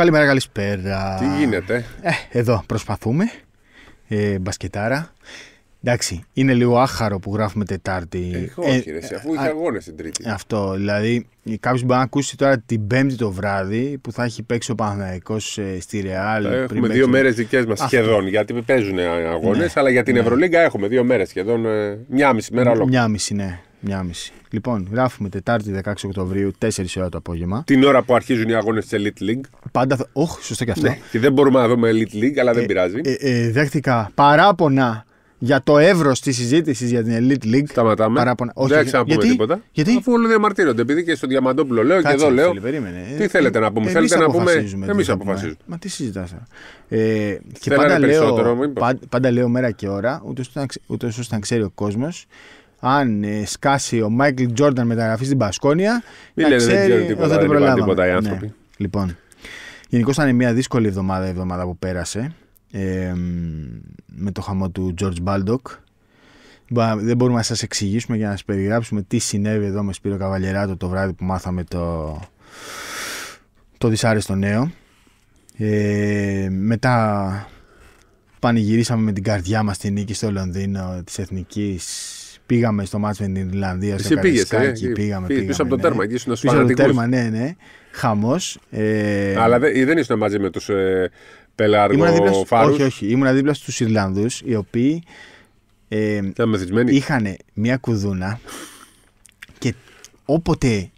Καλημέρα, καλησπέρα. Τι γίνεται; Ε, εδώ προσπαθούμε. Ε, μπασκετάρα. Εντάξει, είναι λίγο άχαρο που γράφουμε Τετάρτη. Ε, όχι, ρε, εσύ, αφού είχε αγώνες την Τρίτη. Αυτό. Δηλαδή, κάποιος μπορεί να ακούσει τώρα την Πέμπτη το βράδυ που θα έχει παίξει ο Παναθυναϊκό ε, στη Ρεάλ. Ε, έχουμε δύο μέρες δικές μας σχεδόν. Γιατί παίζουν αγώνες, ναι. αλλά για την ναι. Ευρωλίγκα έχουμε δύο μέρες σχεδόν. Ε, μια μισή μέρα ολόκληρη. Μια μισή, ναι. Μια μισή. Λοιπόν, γράφουμε Τετάρτη 16 Οκτωβρίου, 4 ώρα το απόγευμα. Την ώρα που αρχίζουν οι αγώνες της Elite League. Πάντα. Όχι, σωστό και αυτό. Ναι, και δεν μπορούμε να δούμε Elite League, αλλά δεν πειράζει. Ε, ε, δέχτηκα παράπονα για το εύρος της συζήτησης για την Elite League. Σταματάμε. Παράπονα. Όχι, δεν ξαναπούμε γιατί; τίποτα. Γιατί; Αφού όλοι διαμαρτύρονται. Επειδή και στο Διαμαντόπουλο λέω Κάτσε, και εδώ λέω. Φίλε, περίμενε. Τι θέλετε να πούμε, Εμείς θέλετε να πούμε. αποφασίζουμε τι Εμείς θα πούμε. αποφασίζουμε. Μα τι συζητάς. Ε, και Θέλανε πάντα περισσότερο, λέω, μην πω. πάντα, πάντα λέω μέρα και ώρα, ούτως ώστε να ξέρει ο κόσμος, αν ε, σκάσει ο Μάικλ Τζόρνταν μεταγραφή στην Πασκόνια. Μην να λένε, δεν ξέρει, ξέρουν «Ω, τίποτα, θα δεν την είπαν προλάβαμε». τίποτα οι Ναι. άνθρωποι. Λοιπόν, γενικώς ήταν μια δύσκολη εβδομάδα, η εβδομάδα που πέρασε. Ε, με το χαμό του George Baldock. Μπα- Δεν μπορούμε να σας εξηγήσουμε για να σας περιγράψουμε τι συνέβη εδώ με Σπύρο Καβαλιεράτο το βράδυ που μάθαμε το, το δυσάρεστο νέο. Ε, μετά πανηγυρίσαμε με την καρδιά μας τη νίκη στο Λονδίνο της Εθνικής. Πήγαμε στο μάτς με την Ιρλανδία στο Εσύ πήγες, ε, Καραϊσκάκι. εκεί. πήγαμε, Πήγες πήγαμε, πίσω από το ναι. τέρμα, εκεί ήσουν στους Πίσω από το φανατικούς. τέρμα, ναι, ναι. Χαμός. Ε, Αλλά δεν, δεν ήσουν μαζί με τους ε, ήμουνα δίπλα, στους- πελαργοφάρου. όχι, όχι, ήμουνα δίπλα στους Ιρλανδούς, οι οποίοι ε, Ήταν μεθυσμένοι. είχαν μια κουδούνα και όποτε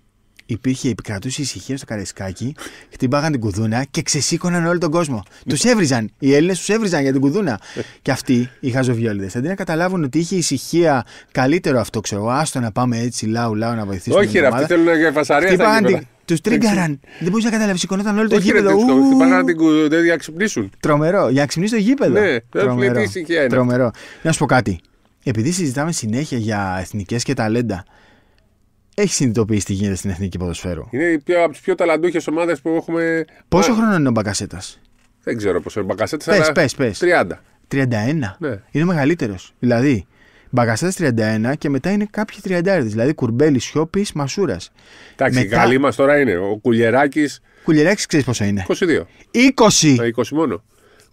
υπήρχε επικρατούσε ησυχία στο Καραϊσκάκι, χτυπάγαν την κουδούνα και ξεσήκωναν όλο τον κόσμο. Τους έβριζαν. Οι Έλληνες τους έβριζαν για την κουδούνα. και αυτοί οι χαζοβιόλιδε, αντί να καταλάβουν ότι είχε ησυχία, καλύτερο αυτό, ξέρω εγώ, άστο να πάμε έτσι λαού λαού να βοηθήσουμε. Όχι, ρε, αυτοί θέλουν για φασαρία. στα Χτυπάγαν γήπεδα. την. Τους τρίγκαραν. Δεν μπορούσε να καταλάβεις. Σηκωνόταν όλο το Όχι, ρε, γήπεδο. τους Ου, χτυπάγαν να την κου- δεν διαξυπνήσουν. Τρομερό. Για να ξυπνήσει το γήπεδο. Ναι, δεν λέει τι ησυχία είναι. Τρομερό. Να σου πω κάτι. Επειδή συζητάμε συνέχεια για εθνικές και ταλέντα, έχει συνειδητοποιήσει τι γίνεται στην εθνική ποδοσφαίρο. Είναι η πιο, από τις πιο ταλαντούχες ομάδες που έχουμε. Πόσο Μα, χρόνο είναι ο Μπακασέτας; Δεν ξέρω πόσο είναι μπακασέτε. Πες, πες, πες. 30. 31. Ναι. Είναι μεγαλύτερος. Δηλαδή, Μπακασέτας 31 και μετά είναι κάποιοι 30. Δηλαδή, Κουρμπέλης, Σιώπης, Μασούρας. Εντάξει, η Μετά- καλή μας τώρα είναι ο Κουλιεράκη Κουλιεράκης, ξέρεις πόσο είναι; 22. 20! Τα 20 μόνο. Ο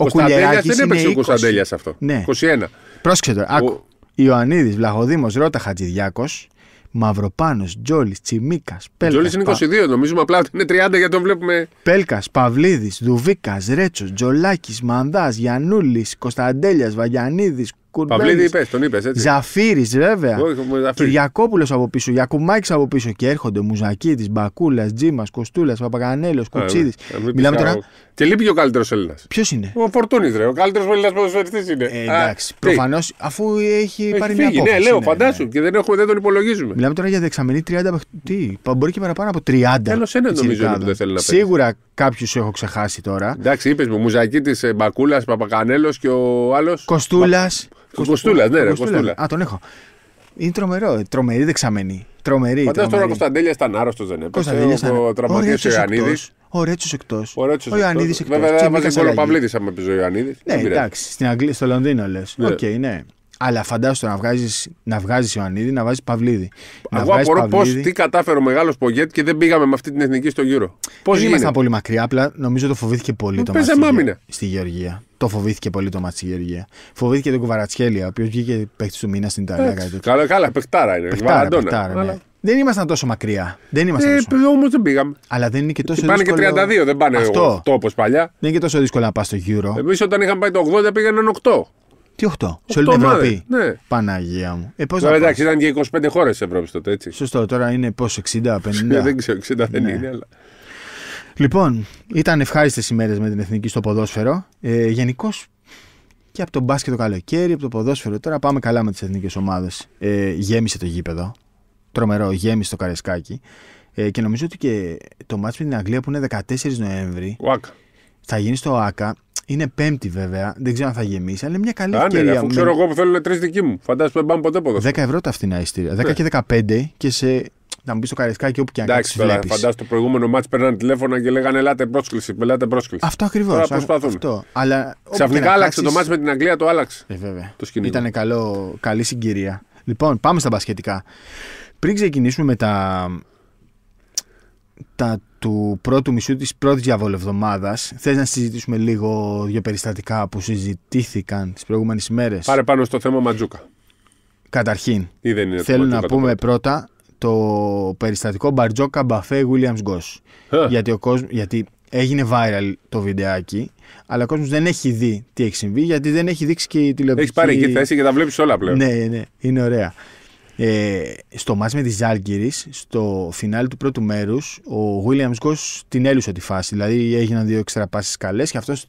Κωνσταντέλιας Κουλιεράκης δεν έπαιξε είναι ο Κωνσταντέλιας αυτό. Ναι. 21. Πρόσεξε τώρα. Άκου. Ο- Ιωαννίδης, Βλαχοδήμος, Ρώτα Χατζηδιάκος, Μαυροπάνος, Τζόλης, Τσιμίκας, Ο Τζόλης είναι 22. Νομίζουμε απλά ότι είναι 30 γιατί τον βλέπουμε. Πέλκας, Παυλίδης, Δουβίκας, Ρέτσος, Τζολάκης, Μανδάς, Γιανούλης, Κωνσταντέλιας, Βαγιανίδης, Παυλίδη Κουρμπέλη. είπες, τον είπες έτσι. Ζαφύρης, βέβαια. Όχι, με Ζαφύρης. Κυριακόπουλος από πίσω, Γιακουμάκης από πίσω και έρχονται Μουζακίδης, Μπακούλας, Τζίμας, Κοστούλας, Παπαγανέλος, Κουτσίδης. Ε, μην πεις Μιλάμε άλλο. τώρα. Και λείπει και ο καλύτερος Έλληνας. Ποιος είναι; Ο Φορτούνης, ρε. Ο καλύτερος Έλληνας ποδοσφαιριστής είναι. Ε, Α, εντάξει, τι, προφανώς αφού έχει, έχει πάρει μια φύγει, απόφαση. Ναι, λέω, ναι, φαντάσου. ναι. Και δεν, έχουμε, δεν τον υπολογίζουμε. Μιλάμε τώρα για δεξαμενή 30 παιχνίδι. Τι, μπορεί και παραπάνω από 30. Τέλος ένα νομίζω πιτσιρικάδων. είναι που δεν θέλει να παίζει. Σίγουρα κάποιους έχω ξεχάσει τώρα. Εντάξει, είπες μου, Μουζακή τη Μπακούλας, Παπακανέλος και ο άλλος. Κοστούλας. Ο Κοστούλας, ναι, ρε, Κοστούλας. Α, τον έχω. Είναι τρομερό. ε, Τρομερή δεξαμενή. Τρομερή. Φαντάζομαι τώρα ο τρομερή. Κωνσταντέλια ήταν άρρωστο, δεν έπαιξε. Κωνσταντέλιας ήταν- Ο τραυματία ο Ρέτσος Ιωαννίδης. Εκτός, Ο Ρέτσος εκτός. Ο Ρέτσος Ο Ιωαννίδης εκτός. εκτό. Βέβαια, δεν βάζει γκολ ο Παυλίδης άμα παίζει ο Ιωαννίδης. Ναι, εντάξει, στην Αγγλία, στο Λονδίνο λες. Ναι. Οκ, ναι. Αλλά φαντάζομαι να βγάζεις να βγάζεις Ιωαννίδη, να βάζεις Παυλίδη. Να Εγώ βγάζεις απορώ πώς Παυλίδη. τι κατάφερε ο μεγάλος Πογέτ και δεν πήγαμε με αυτή την εθνική στο γύρο. Πώς Δεν ήμασταν γίνεται. πολύ μακριά, απλά νομίζω το φοβήθηκε πολύ Μα το παίζε μάτι στη, μάμινα. Γε- στη Γεωργία. Το φοβήθηκε πολύ το μάτι στη Γεωργία. Φοβήθηκε τον Κουβαρατσχέλια, ο οποίος βγήκε παίκτης του μήνα στην Ιταλία. Κάτι Εντάξει, τέτοιο. Καλά, καλά, παιχτάρα είναι. Παιχτάρα, Βαραντόνα. παιχτάρα, ναι. Αλλά- Δεν ήμασταν τόσο μακριά. Δεν ήμασταν Ε, τόσο... όμως δεν πήγαμε. Αλλά δεν είναι και τόσο Πάνε και δύσκολο. 32, δεν πάνε Αυτό. 8 όπω παλιά. Δεν είναι και τόσο δύσκολο να πας στο Euro. Εμείς όταν είχαμε πάει το 80 πήγαιναν 8. Τι 8, σε όλη την ομάδες, Ευρώπη; ναι. Παναγία μου. Ε, πώς Βέβαια να εντάξει, πας; ήταν και 25 χώρες της Ευρώπης τότε έτσι. Σωστό, τώρα είναι πώς, 60, 50. Ε, Δεν ξέρω, 60 δεν Ναι. είναι. Αλλά... Λοιπόν, ήταν ευχάριστες ημέρε με την εθνική στο ποδόσφαιρο. Ε, Γενικώς και από τον μπάσκετ το καλοκαίρι, από το ποδόσφαιρο. Τώρα πάμε καλά με τις εθνικές ομάδες. Ε, γέμισε το γήπεδο. Τρομερό, γέμισε το καρεσκάκι. Ε, και νομίζω ότι και το μάτς με την Αγγλία που είναι 14 Νοέμβρη Ουάκα. θα γίνει στο ΆΚΑ. Είναι Πέμπτη βέβαια, δεν ξέρω αν θα γεμίσει, αλλά είναι μια καλή Άνε, ρε, ευκαιρία. αφού με ξέρω εγώ που θέλουν τρεις δικοί μου. Φαντάζομαι που δεν πάμε ποτέ ποδόσφαιρο. 10 ευρώ τα φθηνά ειστήρια. 10 Ναι. και 15 και σε. Να μου πεις το καρεσκάκι όπου και αν Εντάξει κάτσεις τώρα, βλέπεις. φαντάζομαι το προηγούμενο μάτς παίρνανε τηλέφωνα και λέγανε Ελάτε πρόσκληση, ελάτε πρόσκληση. Αυτό ακριβώς. Τώρα προσπαθούν. Αυτό. Αλλά, όπου και Ξαφνικά να άλλαξε το κάτσεις- μάτς με την Αγγλία, το άλλαξε. Ε, βέβαια. Το σκηνικό. Ήταν καλό, καλή συγκυρία. Λοιπόν, πάμε στα μπασκετικά. Πριν ξεκινήσουμε με τα, τα του πρώτου μισού της πρώτης διαβολευδομάδας θες να συζητήσουμε λίγο δύο περιστατικά που συζητήθηκαν τις προηγούμενες ημέρες; Πάρε πάνω στο θέμα Ματζούκα. Καταρχήν, Ή δεν είναι το θέλω να Ματζούκα το πούμε πρώτο. πρώτα το περιστατικό Μπαρτζόκα Μπαφέ Williams Γκος. Α. γιατί, ο κόσμος, γιατί έγινε viral το βιντεάκι, αλλά ο κόσμος δεν έχει δει τι έχει συμβεί, γιατί δεν έχει δείξει και η τηλεοπτική... Έχεις πάρει εκεί θέση και τα βλέπεις όλα πλέον. Ναι, ναι, είναι ωραία. Ε, στο μάτς με τη Ζάλγκυρης, στο φινάλι του πρώτου μέρους, ο Williams Γκος την έλουσε τη φάση. Δηλαδή έγιναν δύο εξτρα πάσεις καλές και αυτός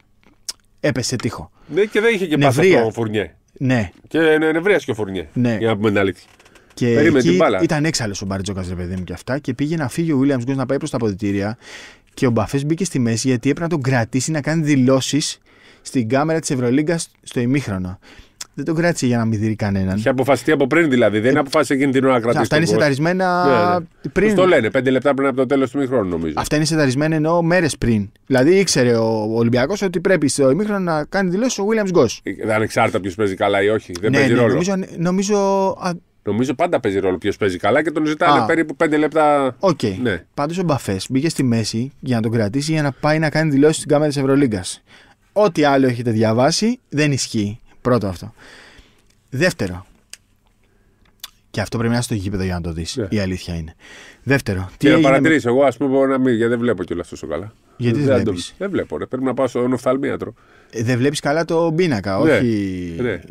έπεσε σε τείχο. Ναι, και δεν είχε και πάσα Νευρία. στο Φουρνιέ. Ναι, Και ναι, νευρίασε και ο Φουρνιέ. Ναι. Για να πούμε την αλήθεια. και Περίμενε εκεί την μπάλα. ήταν έξαλλος ο Μπαρτζόκας, ρε παιδί μου και αυτά. Και πήγε να φύγει ο Williams Γκος να πάει προς τα αποδητήρια. Και ο Μπαφές μπήκε στη μέση γιατί έπρεπε να τον κρατήσει να κάνει δηλώσεις στην κάμερα της Ευρωλίγκας στο ημίχρονο. Δεν τον κράτησε για να μην δει κανέναν. Είχε αποφασιστεί από πριν δηλαδή. Δεν αποφάσισε εκείνη την ώρα να κρατήσει. Αυτά είναι τον κόσμο. σεταρισμένα Ναι, ναι. πριν. Πώς το λένε, πέντε λεπτά πριν από το τέλος του ημιχρόνου νομίζω. Αυτά είναι σεταρισμένα εννοώ μέρες πριν. Δηλαδή ήξερε ο Ολυμπιακός ότι πρέπει στο ημίχρονο να κάνει δηλώσεις ο Williams-Goss. Ε, Ανεξάρτητα ποιος παίζει καλά ή όχι. Δεν Ναι, παίζει ναι, ρόλο. νομίζω, νομίζω α, Νομίζω πάντα παίζει ρόλο ποιος παίζει καλά και τον ζητάνε Α. περίπου πέντε λεπτά. Οκ. Ναι. Πάντως ο Μπαφές μπήκε στη μέση για να τον κρατήσει για να πάει να κάνει δηλώσεις στην κάμερα της Ευρωλίγκας. Ό,τι άλλο έχετε διαβάσει δεν ισχύει. Πρώτο αυτό. Δεύτερο. Και αυτό πρέπει να είσαι στο γήπεδο για να το δεις. Ναι. Η αλήθεια είναι. Δεύτερο. Και να έγινε με- παρατηρήσεις, εγώ ας πούμε μπορώ να μην, γιατί δεν βλέπω κιόλας τόσο καλά. Γιατί δεν το- βλέπεις; Δεν βλέπω, ρε. Πρέπει να πάω στον οφθαλμίατρο. Ε, Δεν βλέπεις καλά το πίνακα, Ναι. όχι Ναι.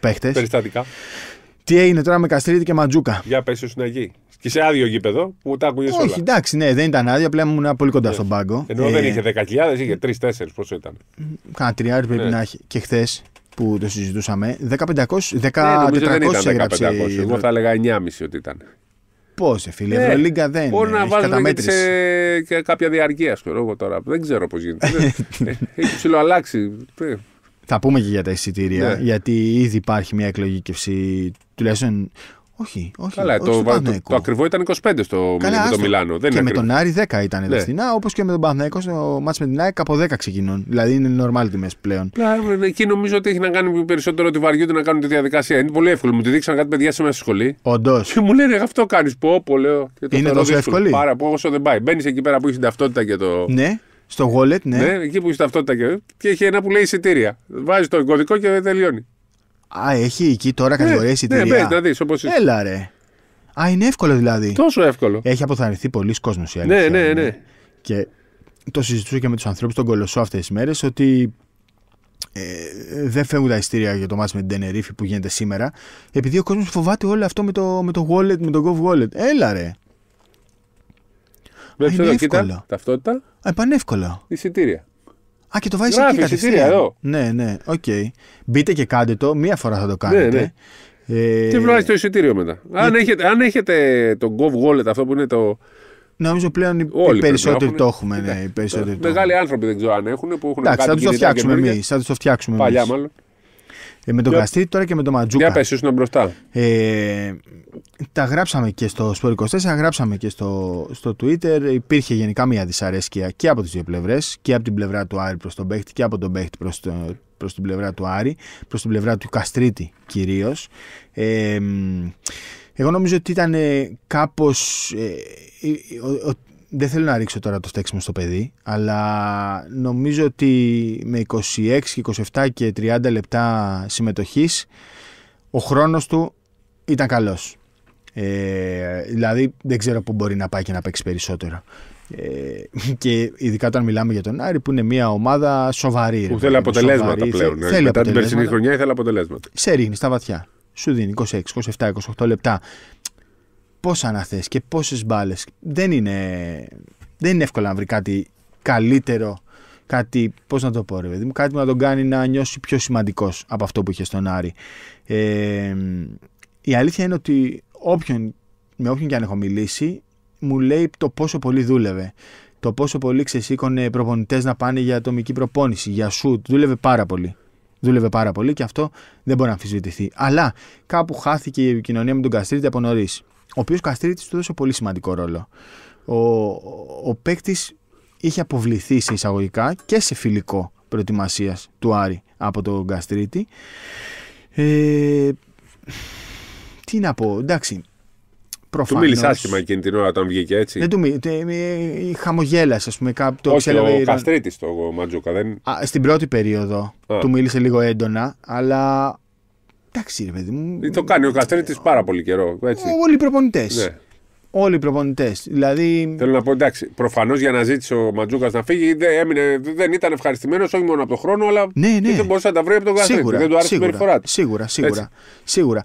παίχτες; Περιστατικά. Τι έγινε τώρα με Καστρίτη και Ματζούκα; Για πες στην Αγή. Και σε άδειο γήπεδο που τα άκουγε όλα. Όχι, εντάξει, ναι, δεν ήταν άδεια, απλά ήμουν πολύ κοντά στον πάγκο. Ενώ Ε, δεν είχε 10.000, είχε 3-4. Πόσο ήταν. Κάνα τριάρι πρέπει Ναι. να έχει. Και χθες που το συζητούσαμε, 1500, Ναι, νομίζω δεν 1400 ήταν έγραψε. 1500. η Εγώ Ευρω- θα έλεγα 9,5 ότι ήταν. Πώς, ε, φίλε, Ναι. Ευρωλίγκα δεν Μπορεί είναι, να έχει βάζουν και, καταμέτρηση. σε... και κάποια διαρκεία, ξέρω εγώ τώρα. Δεν ξέρω πώς γίνεται. Δεν- ε, Έχει ψηλοαλλάξει. Ε, Θα πούμε και για τα εισιτήρια, Ναι. γιατί ήδη υπάρχει μια εκλογήκευση τουλάχιστον. Όχι, όχι. Καλά, όχι το, στον το, Παναθηναϊκό. το ακριβό ήταν 25 στο, Καλά, με το άστο. Μιλάνο. Δεν και είναι με ακριβό. τον Άρη 10 ήταν Ναι. τα φθηνά, όπως και με τον Παναθηναϊκό στο μάτς με την ΑΕΚ από 10 ξεκινούν. Δηλαδή είναι normal τιμές πλέον. Απλά, Εκεί νομίζω ότι έχει να κάνει περισσότερο ότι βαριούνται να κάνουν τη διαδικασία. Είναι πολύ εύκολο. Μου τη δείξαν κάτι παιδιά σε μέσα στη σχολή. Όντως. Και μου λένε αυτό κάνεις. Πω, πω, λέω. Και το Είναι θεωρώ τόσο δύσκολο. εύκολη; Πάρα πω, όσο δεν πάει. Μπαίνεις εκεί πέρα που έχεις την ταυτότητα και το. ναι, στο wallet, ναι. Ναι, εκεί που έχεις ταυτότητα και, και έχει ένα που λέει εισιτήρια. Βάζει το κωδικό και τελειώνει. Α, έχει εκεί τώρα κατηγορία Ναι, εισιτήρια. μπες να δεις όπως Έλα ρε. Α, είναι εύκολο δηλαδή. Τόσο εύκολο. Έχει αποθαρρυνθεί πολλοί κόσμος η Ναι, αλήθεια ναι, είναι. ναι. Και το συζητούσα και με τους ανθρώπους στον Κολοσσό αυτές τις μέρες ότι ε, δεν φεύγουν τα ειστήρια για το μάτς με την Τενερίφη που γίνεται σήμερα επειδή ο κόσμος φοβάται όλο αυτό με το, με το wallet, με το Gov Wallet. Έλα ρε. Βλέπει είναι εδώ, εύκολο. κοίτα. Ταυτότητα, Α, πανεύκολο. εισιτήρια. Α, και το βάζεις Γράφει εκεί εισιτήρια κατευθείαν. εδώ. Ναι, ναι, οκ. Μπείτε και κάντε το. Μία φορά θα το κάνετε. ναι. Ε, Και βγάζει το εισιτήριο μετά. Αν, έχετε, αν έχετε το Gov Wallet, αυτό που είναι το. Νομίζω πλέον οι, οι Όλοι περισσότεροι πρέπει να το έχουν. έχουμε. Ναι, οι περισσότεροι το Μεγάλοι έχουμε. άνθρωποι δεν ξέρω αν έχουν. Που έχουν Εντάξει, θα κάτι τους το κινητά φτιάξουμε καινούργια. εμείς. Θα τους το φτιάξουμε Παλιά εμείς. μάλλον. Ε, με τον Για- Καστρίτη τώρα και με τον Ματζούκα. Για πες, ήσουν μπροστά. Ε, τα γράψαμε και στο Sport 24, γράψαμε και στο, στο Twitter. Υπήρχε γενικά μια δυσαρέσκεια και από τις δύο πλευρές, και από την πλευρά του Άρη προς τον παίχτη και από τον παίχτη προς, το, προς την πλευρά του Άρη, προς την πλευρά του Καστρίτη κυρίως. Ε, μ, εγώ νομίζω ότι ήταν ε, κάπως... ε, ε, ο- ο- δεν θέλω να ρίξω τώρα το στέξιμο στο παιδί, αλλά νομίζω ότι με 26, 27 και 30 λεπτά συμμετοχής ο χρόνος του ήταν καλός. Ε, δηλαδή δεν ξέρω πού μπορεί να πάει και να παίξει περισσότερο. Ε, και ειδικά όταν μιλάμε για τον Άρη που είναι μια ομάδα σοβαρή. ρε Που παιδί θέλει μου, αποτελέσματα σοβαρή, πλέον. θε- ε. θέλει Μετά την περσινή αποτελέσματα. χρονιά ήθελε αποτελέσματα. Σε ρίχνει στα βαθιά. Σου δίνει 26, 27, 28 λεπτά. Πόσα να θες και πόσες μπάλες. Δεν είναι, δεν είναι εύκολο να βρει κάτι καλύτερο. Κάτι, πώς να το πω ρε παιδί μου, κάτι που να τον κάνει να νιώσει πιο σημαντικός από αυτό που είχε στον Άρη. Ε, η αλήθεια είναι ότι όποιον, με όποιον και αν έχω μιλήσει, μου λέει το πόσο πολύ δούλευε. Το πόσο πολύ ξεσήκωνε προπονητές να πάνε για ατομική προπόνηση, για σουτ. Δούλευε πάρα πολύ. Δούλευε πάρα πολύ και αυτό δεν μπορεί να αμφισβητηθεί. Αλλά κάπου χάθηκε η επικοινωνία με τον Καστρίτη από νωρίς. Ο οποίος Καστρίτη του έδωσε πολύ σημαντικό ρόλο. Ο, ο, ο παίκτης είχε αποβληθεί σε εισαγωγικά και σε φιλικό προετοιμασίας του Άρη από τον Καστρίτη. Ε, τι να πω, εντάξει. Προφανώς. Του μίλησε άσχημα εκείνη την ώρα όταν βγήκε έτσι. Δεν του μίλησε. Χαμογέλασε, ας πούμε. Κάπου το Όχι, ξέραμε, ο ήταν- Καστρίτης το Ματζούκα. Δεν... Α, στην πρώτη περίοδο Α. του μίλησε λίγο έντονα, αλλά. Εντάξει, ρε παιδί μου. Το κάνει ο Καστρίτη πάρα πολύ καιρό. Έτσι. Όλοι οι προπονητές. Ναι. Όλοι οι προπονητές. Δηλαδή. Θέλω να πω εντάξει, προφανώς για να ζήτησε ο Ματζούκας να φύγει δεν, έμεινε, δεν ήταν ευχαριστημένος όχι μόνο από τον χρόνο, αλλά Ναι, ναι. και δεν μπορούσε να τα βρει από τον Καστρίτη. Σίγουρα, Δεν του άρεσε η σίγουρα, συμπεριφορά του. Σίγουρα, σίγουρα, Έτσι. σίγουρα.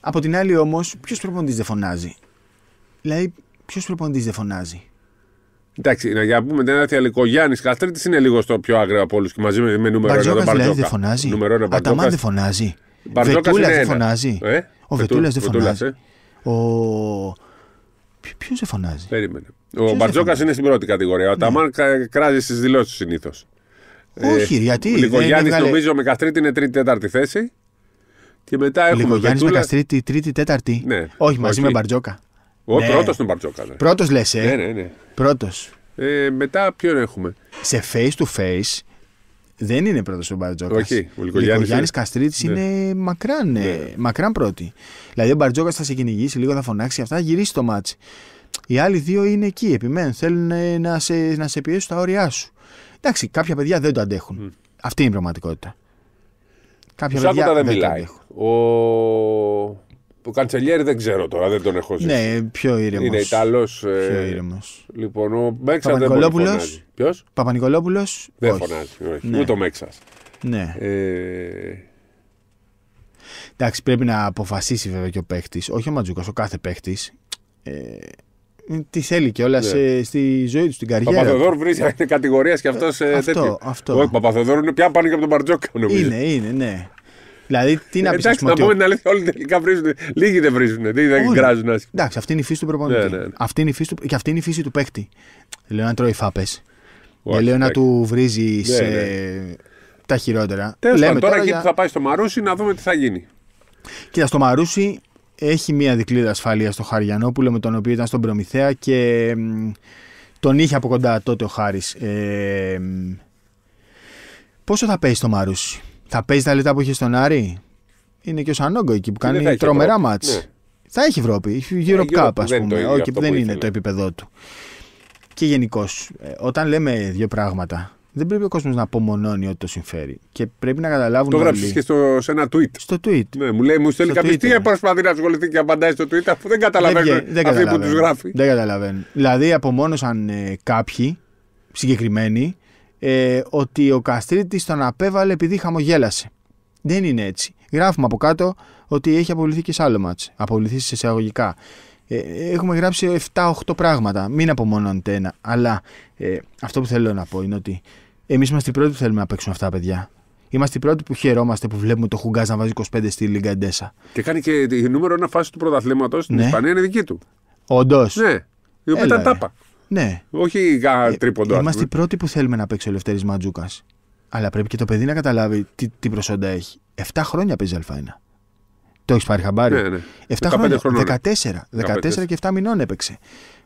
Από την άλλη όμως, ποιος προπονητής δεν φωνάζει; Δηλαδή, ποιος προπονητής δεν φωνάζει; Εντάξει, να- για να πούμε την αλήθεια, ο Γιάννης Καστρίτη είναι λίγο στο πιο άγριο από όλους και μαζί με, με νούμερο ένα τον Μπαρτζόκα δηλαδή Μπαρτζόκα. δεν φωνάζει; Νούμερο ένα Αταμάν Μπαρτζόκας. δεν φωνάζει; Μπαρτζόκας Βετούλας είναι δεν ένα. φωνάζει. Ε; Ο Βετού- Βετούλας δεν Βετούλας, φωνάζει. ε. Ο. Ποιο δεν φωνάζει; Περίμενε. Ο δεν Μπαρτζόκας φωνάζει; είναι στην πρώτη κατηγορία. Ο Αταμάν κα- κράζει στις δηλώσεις συνήθως. Όχι, γιατί. Ο Λυκογιάννη δεν έβγαλε- νομίζω με Καστρίτη είναι τρίτη-τέταρτη θέση. Και μετά έχουμε Λυκογιάννης με Βετούλα. Καστρίτη, τρίτη, τέταρτη. Ναι. Όχι, μαζί Όχι. με Μπαρτζόκα. Ο Ναι. πρώτος τον Μπαρτζόκα. ναι. Πρώτος λες, ε. Ναι, ναι, ναι. Πρώτος. Ε, μετά ποιον έχουμε; Σε face to face δεν είναι πρώτος ο Μπαρτζόκας. Όχι, ο Λυκογιάννης είναι- Καστρίτης Ναι. είναι μακράν, ε, μακράν πρώτη. Δηλαδή ο Μπαρτζόκας θα σε κυνηγήσει λίγο, θα φωνάξει αυτά, θα γυρίσει το ματς. Οι άλλοι δύο είναι εκεί, επιμένουν. Θέλουν ε, να σε, να σε πιέσουν στα όρια σου. Εντάξει, κάποια παιδιά δεν το αντέχουν. Αυτή είναι η πραγματικότητα. Κάποια Ο παιδιά Σάκοτα δεν το μιλάει. αντέχουν. Ο... ο Καντσελιέρη δεν ξέρω τώρα, δεν τον έχω ζήσει. Ναι, πιο ήρεμος. Είναι Ιταλός. Πιο ήρεμος. Λοιπόν, ο Μέξας δεν μπορεί να Παπα-Νικολόπουλος; φωνάζει. Ποιος; Παπα-Νικολόπουλος; Δεν φωνάζει. Όχι. Ναι. Ούτε ο Μέξας. Ναι. Ε, Εντάξει, πρέπει να αποφασίσει βέβαια και ο παίχτη, όχι ο Ματζούκας, ο κάθε παίχτη. Ε, τι θέλει κιόλα Ναι. στη ζωή του, στην καριέρα. του. Παπαθοδόρ βρίζει είναι κατηγορίας και αυτός Αυτό, τέτοιο. αυτό. Όχι, Παπαθοδόρ είναι πια πάνω και από τον Μπαρτζόκα, νομίζω. Είναι, είναι, ναι. Δηλαδή, τι να πεις. Εντάξει, να πούμε την αλήθεια, όλοι τελικά βρίζουν. Λίγοι δεν βρίζουν. Δεν δεν Όλοι. γκράζουν άσχημα. Εντάξει, αυτή είναι η φύση του προπονητή. Ναι, ναι, ναι. Αυτή είναι η φύση του, και αυτή είναι η φύση του παίχτη. Δεν λέω να τρώει φάπες. Δεν Όχι, λέω να εντάξει. του βρίζει Ναι, σε... ναι. τα χειρότερα. Τέλος Λέμε πάντων, τώρα εκεί για- που θα πάει στο Μαρούσι να δούμε τι θα γίνει. Κοίτα, στο Μαρούσι έχει μία δικλίδα ασφαλεία στο Χαριανόπουλο με τον οποίο ήταν στον Προμηθέα και μ, τον είχε από κοντά τότε ο Χάρης. Ε, μ, πόσο θα παίζει στο Μαρούσι, θα παίζεις τα λεπτά που είχε στον Άρη, είναι και ο Σανόγκο εκεί που δεν θα κάνει έχει τρομερά Ευρώπη. μάτς. Ναι. Θα έχει Ευρώπη, έχει Europe Europe Cup ας δεν είναι το πούμε, ίδιο όχι αυτό που δεν που είναι ήθελε. το επίπεδό του. Και γενικώς, όταν λέμε δύο πράγματα, δεν πρέπει ο κόσμος να απομονώνει ό,τι το συμφέρει. Και πρέπει να καταλάβουν Το όλοι γράψεις και στο, σε ένα tweet. στο tweet. Ναι, μου λέει, μου στέλνει Στο κάποιος Twitter. τι προσπαθεί να ασχοληθεί και απαντάει στο Twitter αφού δεν καταλαβαίνουν βγαίνει- δεν αυτοί που καταλαβαίνουν. του γράφει. Δεν καταλαβαίνουν. Δηλαδή απομόνωσαν ε, κάποιοι συγκεκριμένοι ε, ότι ο Καστρίτης τον απέβαλε επειδή χαμογέλασε. Δεν είναι έτσι. Γράφουμε από κάτω ότι έχει αποβληθεί και σε άλλο μάτς. Αποβληθεί σε εισαγωγικά. Ε, έχουμε γράψει 7-8 πράγματα. Μην απομονώνετε ένα. Αλλά ε, αυτό που θέλω να πω είναι ότι εμείς είμαστε οι πρώτοι που θέλουμε να παίξουμε αυτά τα παιδιά. Είμαστε οι πρώτοι που χαιρόμαστε που βλέπουμε το Χουγκάζ να βάζει 25 στη Λίγκα Εντέσα. Και κάνει και η νούμερο ένα φάση του πρωταθλήματος στην Ναι. Ισπανία είναι δική του. Όντως. Ναι. Η οποία Έλα, ήταν ρε. τάπα. Ναι. Όχι κα- Ε, τρίποντο. ας Είμαστε οι πούμε. πρώτοι που θέλουμε να παίξει ο Λευτέρης Ματζούκα. Αλλά πρέπει και το παιδί να καταλάβει τι, τι προσόντα έχει. 7 χρόνια παίζει Α1. Το έχεις πάρει χαμπάρι; Ναι, ναι. 7 15 χρόνια. χρονών. 14. 14 και 7 μηνών έπαιξε.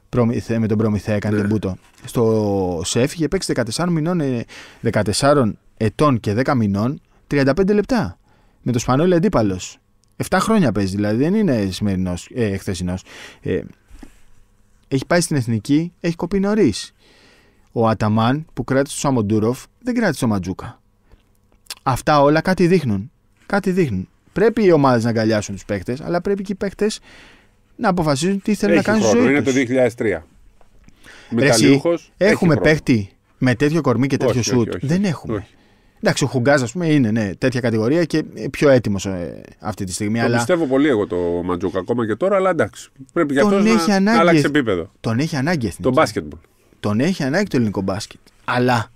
Προμηθέ, με τον Προμηθέα έκανε Ναι. τεμπούτο. Στο ΣΕΦ είχε παίξει 14, μηνών, ε, 14 ετών και 10 μηνών 35 λεπτά. Με το Σπανόλι αντίπαλος. 7 χρόνια παίζει, δηλαδή δεν είναι σημερινός, ε, χθεσινός. Ε, έχει πάει στην εθνική, έχει κοπεί νωρίς. Ο Αταμάν που κράτησε τον Σαμοντούροφ δεν κράτησε τον Ματζούκα. Αυτά όλα κάτι δείχνουν. Κάτι δείχνουν. Πρέπει οι ομάδες να αγκαλιάσουν τους παίκτες, αλλά πρέπει και οι παίκτες να αποφασίζουν τι θέλουν Έχει να κάνουν στη χρόνο. ζωή Είναι τους. το 2003. Ρε εσύ, Μεταλλιούχος, έχει Έχουμε χρόνο. παίχτη με τέτοιο κορμί και τέτοιο Όχι, σουτ. όχι, όχι. δεν έχουμε. Όχι. Εντάξει, ο Χουγκάζ, ας πούμε, είναι ναι, τέτοια κατηγορία και πιο έτοιμος αυτή τη στιγμή. Το αλλά πιστεύω πολύ εγώ το Ματζούκα ακόμα και τώρα, αλλά εντάξει. Πρέπει και Τον αυτός έχει να, ανάγκη. να αλλάξει επίπεδο. τον έχει ανάγκη η εθνική. Το μπάσκετμπολ. Τον έχει ανάγκη το ελληνικό μπάσκετ. Αλλά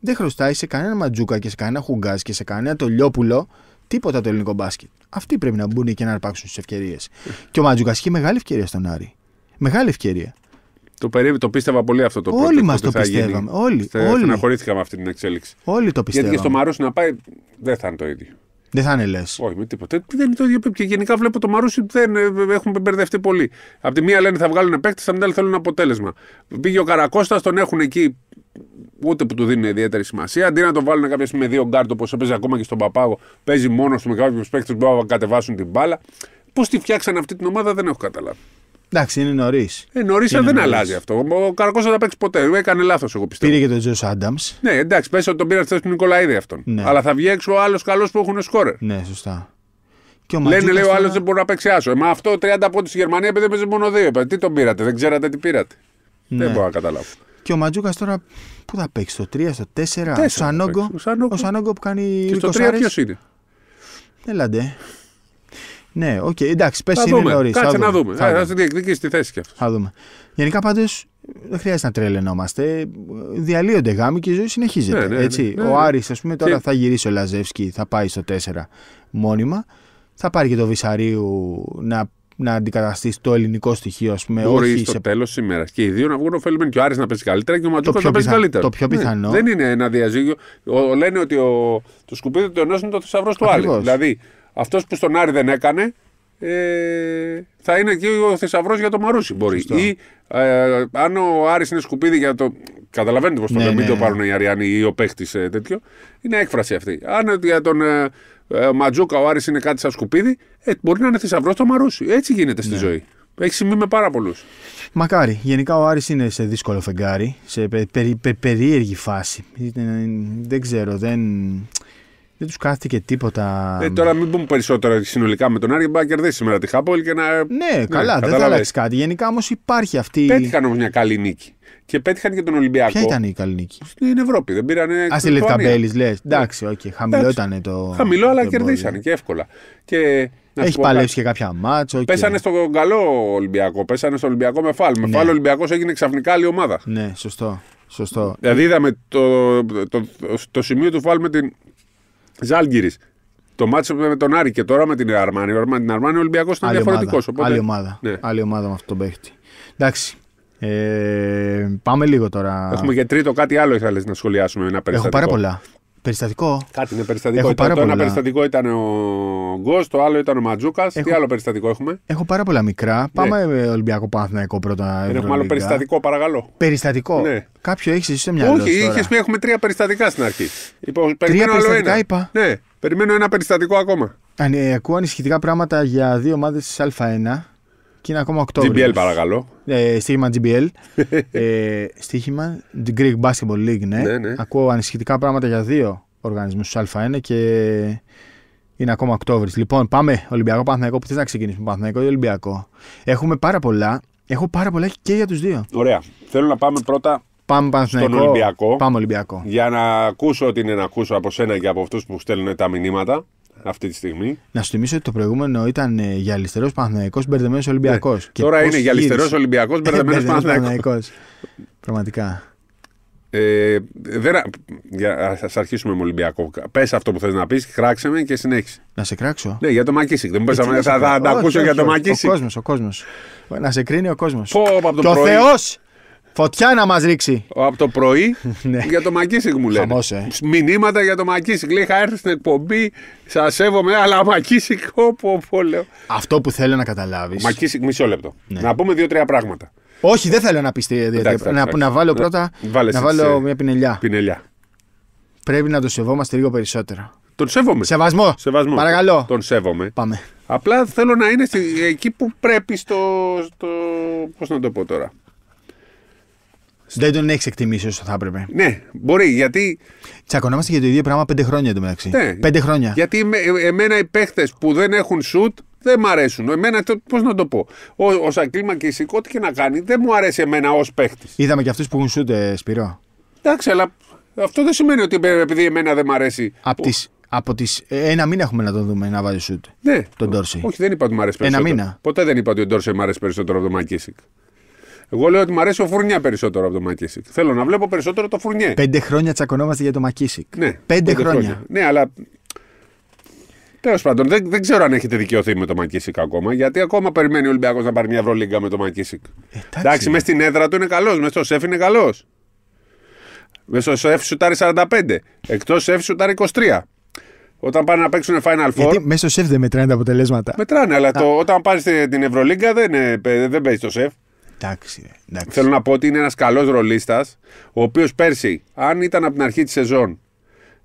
δεν χρωστάει σε κανένα Ματζούκα και σε κανένα Χουγκάζ και σε κανένα το Λιόπουλο τίποτα το ελληνικό μπάσκετ. Αυτοί πρέπει να μπουν και να αρπάξουν τι ευκαιρίες. και ο Ματζούκα είχε μεγάλη ευκαιρία στον Άρη. Μεγάλη ευκαιρία. Το, περί... το πίστευα πολύ αυτό το Όλοι project μας ότι το θα γίνει. πιστεύαμε. Όλοι, Στε- όλοι. Στεναχωρήθηκα με αυτή την εξέλιξη. Όλοι το Γιατί πιστεύαμε. και στο Μαρούσι να πάει δεν θα είναι το ίδιο. Δεν θα είναι λες. Όχι, με τίποτα. Δεν είναι το ίδιο. Και γενικά βλέπω το Μαρούσι δεν ε, έχουν μπερδευτεί πολύ. Απ' τη μία λένε θα βγάλουν παίκτες, απ' την άλλη θέλουν αποτέλεσμα. Πήγε ο Καρακώστα, τον έχουν εκεί ούτε που του δίνουν ιδιαίτερη σημασία. Αντί να τον βάλουν κάποια στιγμή με δύο γκαρντ όπως έπαιζε ακόμα και στον Παπάγο, παίζει μόνος του με κάποιους παίκτες που μπορούν να κατεβάσουν την μπάλα. Πώς τη φτιάξαν αυτή την ομάδα δεν έχω καταλάβει. Εντάξει, είναι νωρίς. Ε, νωρίς Είναι δεν νωρίς. αλλάζει αυτό. Ο Καρακώστα δεν θα παίξει ποτέ. Έκανε λάθος, εγώ πιστεύω. Πήρε και τον Τζος Άνταμς. Ναι, εντάξει, πες ότι τον πήρε θέση του Νικολαίδη αυτόν. Ναι. Αλλά θα βγει έξω ο άλλος καλός που έχουν σκόρερ. Ναι, σωστά. Και ο Λένε, Ματζούκας λέει ο τώρα- άλλο δεν μπορεί να παίξει άσο. Ε, μα αυτό 30 πόντους στη Γερμανία επειδή παίζει μόνο δύο. είπε. Τι τον πήρατε, δεν ξέρατε τι πήρατε. Ναι. Δεν μπορώ να καταλάβω. Και ο Ματζούκας τώρα πού θα παίξει, στο 3, στο 4, θα ο Σανόγκο. παίξει. Ο Σανόγκο. Ο Σανόγκο που κάνει. Και στο 3 εικοσάρες. ποιος είναι; Έλαντε. Ναι, οκ, εντάξει, πες Θα είναι δούμε. νωρίς. Κάτσε να δούμε. Θα Ε, δούμε. Θα τη διεκδικήσει τη θέση κι αυτό. Θα δούμε. Γενικά πάντως δεν χρειάζεται να τρελαινόμαστε. Διαλύονται γάμοι και η ζωή συνεχίζεται. Ναι, ναι, ναι. έτσι. Ναι, ο ναι. Άρης, ας πούμε, τώρα Και- θα γυρίσει ο Λαζεύσκι, θα πάει στο 4 μόνιμα. Θα πάρει και το Βυσαρίου να, να αντικαταστήσει το ελληνικό στοιχείο, ας πούμε. Μπορεί όχι στο σε... τέλος τη ημέρα και οι δύο να βγουν ωφελημένοι. Και ο Άρης να παίζει καλύτερα και ο Ματζούκα πιο να παίζει πιθα- καλύτερα. το πιο πιθανό. δεν είναι ένα διαζύγιο. Ο, λένε ότι ο, το σκουπίδι του ενός είναι το θησαυρό του άλλου. Ακριβώς. Δηλαδή, αυτός που στον Άρη δεν έκανε, ε, θα είναι και ο θησαυρός για το Μαρούσι. Μπορεί. Σωστό. Ή ε, αν ο Άρης είναι σκουπίδι για το. Καταλαβαίνετε πώς το Ναι, λέω, μην ναι. το πάρουν οι Αριανοί ή ο παίχτης τέτοιο. Είναι έκφραση αυτή. Αν για τον ε, ε, Ματζούκα ο Άρης είναι κάτι σαν σκουπίδι, ε, μπορεί να είναι θησαυρός το Μαρούσι. Έτσι γίνεται στη ζωή. Έχει συμβεί με πάρα πολλούς. Μακάρι. Γενικά ο Άρης είναι σε δύσκολο φεγγάρι, σε πε- περι- πε- περίεργη φάση. Είναι- Δεν ξέρω, δεν, δεν τους κάθεται τίποτα. Ε, τώρα μην πούμε περισσότερο συνολικά με τον Άρη, μπορεί να κερδίσει σήμερα τη Χάπολ και να. Ναι, καλά, δεν θα κατάλαβες. αλλάξει κάτι. Γενικά όμως υπάρχει αυτή. Πέτυχαν όμως μια καλή νίκη. Και πέτυχαν και τον Ολυμπιακό. Ποια ήταν η καλή νίκη; Στην Ευρώπη. Δεν πήρανε. Α, στη Λευκαμπέλη, λες. Εντάξει, οκ, χαμηλό Εντάξει. ήταν το. Χαμηλό, αλλά το κερδίσανε εμπόδιο. και εύκολα. Και, να σου Έχει πω παλέψει κάτι. και κάποια ματς. Πέσανε στον καλό Ολυμπιακό. Πέσανε στον Ολυμπιακό με φάλ. Με Ναι. φάλ ο Ολυμπιακός έγινε ξαφνικά άλλη ομάδα. Ναι, σωστό. σωστό. Δηλαδή είδαμε το, το, το, το σημείο του Φαλ με την Ζαλγκίρις. Το ματς με τον Άρη και τώρα με την Αρμάνη. Με την Αρμάνη ο Ολυμπιακός ήταν Άλλη διαφορετικός. ομάδα. Οπότε... Άλλη ομάδα. Ναι. Άλλη ομάδα με αυτόν τον παίχτη. Εντάξει. Ε, πάμε λίγο τώρα. Έχουμε και τρίτο κάτι άλλο ήθελες να σχολιάσουμε. Ένα Έχω περιστατικό. πάρα πολλά. Περιστατικό. Κάτι είναι περιστατικό. Έχω Ήταν- πάρα το ένα πολλά. περιστατικό ήταν ο Γκος, το άλλο ήταν ο Ματζούκας. Τι Έχω- άλλο περιστατικό έχουμε; Έχω πάρα πολλά μικρά. Πάμε με Ολυμπιακό Παναθηναϊκό πρώτα. Δεν έχουμε άλλο Ευρωλίγκα. περιστατικό, παρακαλώ. Περιστατικό. Ναι. Κάποιο έχεις εσύ στο μυαλό Όχι, σου τώρα. είχες πει έχουμε τρία περιστατικά στην αρχή. Λοιπόν, περιμένω άλλο περιστατικά ένα. είπα. Ναι, περιμένω ένα περιστατικό ακόμα. Αν, ε, ακούω ανησυχητικά πράγματα για δύο ομάδες της Α1 και είναι ακόμα Οκτώβριος. GBL παρακαλώ. Ε, στοίχημα GBL. ε, στοίχημα The Greek Basketball League, ναι. Ναι, ναι. Ακούω ανησυχητικά πράγματα για δύο οργανισμούς τη Α1 και είναι ακόμα Οκτώβρη. Λοιπόν, πάμε Ολυμπιακό Παναθηναϊκό. Που θες να ξεκινήσουμε, Παναθηναϊκό ή Ολυμπιακό; Έχουμε πάρα πολλά. Έχω πάρα πολλά και για τους δύο. Ωραία. Θέλω να πάμε πρώτα Πάμε Παναθηναϊκό. Ολυμπιακό. Πάμε Ολυμπιακό. για να ακούσω ό,τι είναι να ακούσω από σένα και από αυτούς που στέλνουν τα μηνύματα αυτή τη στιγμή. Να σου θυμίσω ότι το προηγούμενο ήταν ε, για αριστερός Παναθηναϊκός μπερδεμένος Ολυμπιακός. Ναι. Τώρα είναι για αριστερός Ολυμπιακός μπερδεμένος Παναθηναϊκός. Πραγματικά. Ε, δεν, για, ας αρχίσουμε με Ολυμπιακό. Πες αυτό που θες να πεις, χράξε με και συνέχισε. Να σε κράξω. Ναι, για το Μακίσικ. Δεν μου πες, Ε, τι θα, να σε θα, θα, κράξω. τα Όχι, ακούσω όχι, για το όχι. Μακίσικ. Ο κόσμος, ο κόσμος. Να σε κρίνει ο κόσμος. Πω, από το Και ο πρωί. Θεός! Φωτιά να μας ρίξει. Από το πρωί Ναι. για το Μακίσικ μου λένε. Χαμός, ε. Μηνύματα για το Μακίσικ. Λέει, είχα έρθει στην εκπομπή, σας σέβομαι, αλλά Μακίσικ, όπου, όπου λέω. Αυτό που θέλω να καταλάβεις. Μακίσικ, μισό λεπτό. Ναι. Να πούμε δύο-τρία πράγματα. Όχι, δεν θέλω να πεις τι. εντάξει, Να, εντάξει. να βάλω Να- πρώτα. βάλες να εσύ βάλω τις, μια πινελιά. Πινελιά. Πρέπει να το σεβόμαστε λίγο περισσότερο. Τον σέβομαι. Σεβασμό. Σεβασμό. Παρακαλώ. Τον σέβομαι. Πάμε. Απλά θέλω να είναι στη- εκεί που πρέπει στο. στο Πώς να το πω τώρα. Δεν τον έχεις εκτιμήσει όσο θα έπρεπε. Ναι, μπορεί γιατί, Τσακωνόμαστε για το ίδιο πράγμα πέντε χρόνια εντωμεταξύ. Ναι. Πέντε χρόνια. γιατί με- ε, εμένα οι παίχτες που δεν έχουν σουτ δεν μ' αρέσουν. Εμένα, πώς να το πω; Ο, ο Σακλή Μακίσικ, ό,τι και να κάνει, δεν μου αρέσει εμένα ως παίχτης. Είδαμε και αυτούς που έχουν σούτε, Σπυρό. Εντάξει, αλλά αυτό δεν σημαίνει ότι επειδή εμένα δεν μ' αρέσει. Από τις, από τις, ε, ένα μήνα έχουμε να τον δούμε να βάζει σούτ. Ναι. Τον Ντόρσεϊ. Όχι, δεν είπα ότι μου αρέσει Ένα περισσότερο. μήνα. Ποτέ δεν είπα ότι ο Ντόρσεϊ μου αρέσει περισσότερο από τον Μακίσικ. Εγώ λέω ότι μου αρέσει ο Φουρνιά περισσότερο από τον Μακίσικ. Θέλω να βλέπω περισσότερο το Φουρνιέ. Πέντε χρόνια τσακωνόμαστε για το Μακίσικ. Ναι, Πέντε, χρόνια. Ναι, αλλά. Τέλος πάντων, δεν, δεν ξέρω αν έχετε δικαιωθεί με το Μακίσικ ακόμα. Γιατί ακόμα περιμένει ο Ολυμπιακός να πάρει μια Ευρωλίγκα με το Μακίσικ. Εντάξει. Εντάξει, μέσα στην έδρα του είναι καλός, μέσα στο σεφ είναι καλός. Μέσα στο σεφ σουτάρει 45. Εκτός σεφ σουτάρει 23. Όταν πάνε να παίξουν Final Four. Γιατί μέσα στο σεφ δεν μετράνε τα αποτελέσματα. Μετράνε, αλλά το, όταν πάρεις την Ευρωλίγκα δεν, ε, δεν παίζεις το σεφ. Εντάξει. ρε, εντάξει. Θέλω να πω ότι είναι ένας καλός ρολίστας, ο οποίος πέρσι, αν ήταν από την αρχή της σεζόν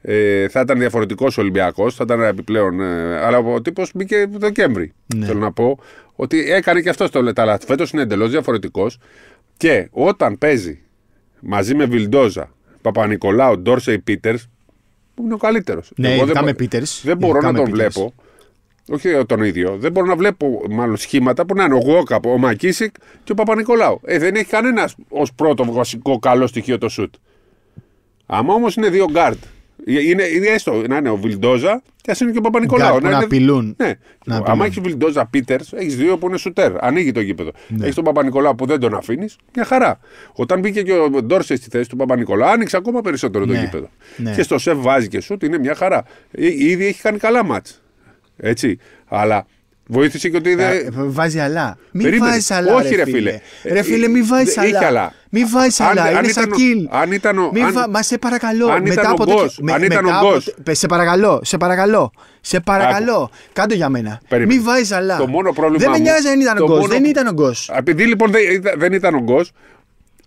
Ε, θα ήταν διαφορετικός ο Ολυμπιακός, θα ήταν επιπλέον. Ε, αλλά ο τύπος μπήκε Δεκέμβρη. Ναι. Θέλω να πω ότι έκανε και αυτό το τα λάθη. Φέτος είναι εντελώς διαφορετικός και όταν παίζει μαζί με Βιλντόζα, Παπα-Νικολάου, Ντόρσεϊ Πίτερς, που είναι ο καλύτερος. Ναι, ειδικά με Peters. Δεν μπορώ Ειδικά να με τον Peters. βλέπω. Όχι τον ίδιο. Δεν μπορώ να βλέπω μάλλον σχήματα που να είναι ο Γουόκαπ, ο Μακίσικ και ο Παπα-Νικολάου. Ε, δεν έχει κανένας ως πρώτο βασικό καλό στοιχείο το σουτ. Άμα όμως είναι δύο γκαρντ, είναι, είναι έστω να είναι ο Βιλντόζα και ας είναι και ο Παπα-Νικολάου. Guard που να είναι- απειλούν. Ναι. Να Άμα απειλούν. έχεις Βιλντόζα Πίτερς, έχεις δύο που είναι σουτέρ. Ανοίγει το γήπεδο. Ναι. Έχεις τον Παπα-Νικολάου που δεν τον αφήνεις, μια χαρά. Όταν μπήκε και ο Ντόρσε στη θέση του Παπα-Νικολάου, άνοιξε ακόμα περισσότερο το Ναι. γήπεδο. Ναι. Και στο σεφ βάζει και σουτ, είναι μια χαρά. Ε, Ήδη έχει κάνει καλά μάτς. Έτσι. Αλλά βοήθησε και ότι. Ε, δεν- Βάζει αλλά. Μην Περίμενε. βάζεις αλλά. Όχι, ρε φίλε. Ρε φίλε, μην βάζεις Ε, είχε αλλά. αλλά. Μην βάζεις Αν- αλλά. αν Είναι ήταν ο- σακίλ. αν ήταν ο- Μην αν- βα- Μα σε παρακαλώ. αν μετά ήταν από ο το. Γκος, με- αν ήταν μετά ο από Γκος. το- πε, Σε παρακαλώ. Σε παρακαλώ. Σε παρακαλώ. Κάντο για μένα. Περίμενε. Μην βάζεις αλλά. Το μόνο πρόβλημα Δεν με μου- νοιάζει αν ήταν το ο Γκος. μόνο- Δεν ήταν ο Γκος. Επειδή λοιπόν δεν, ήταν- δεν ήταν ο Γκος,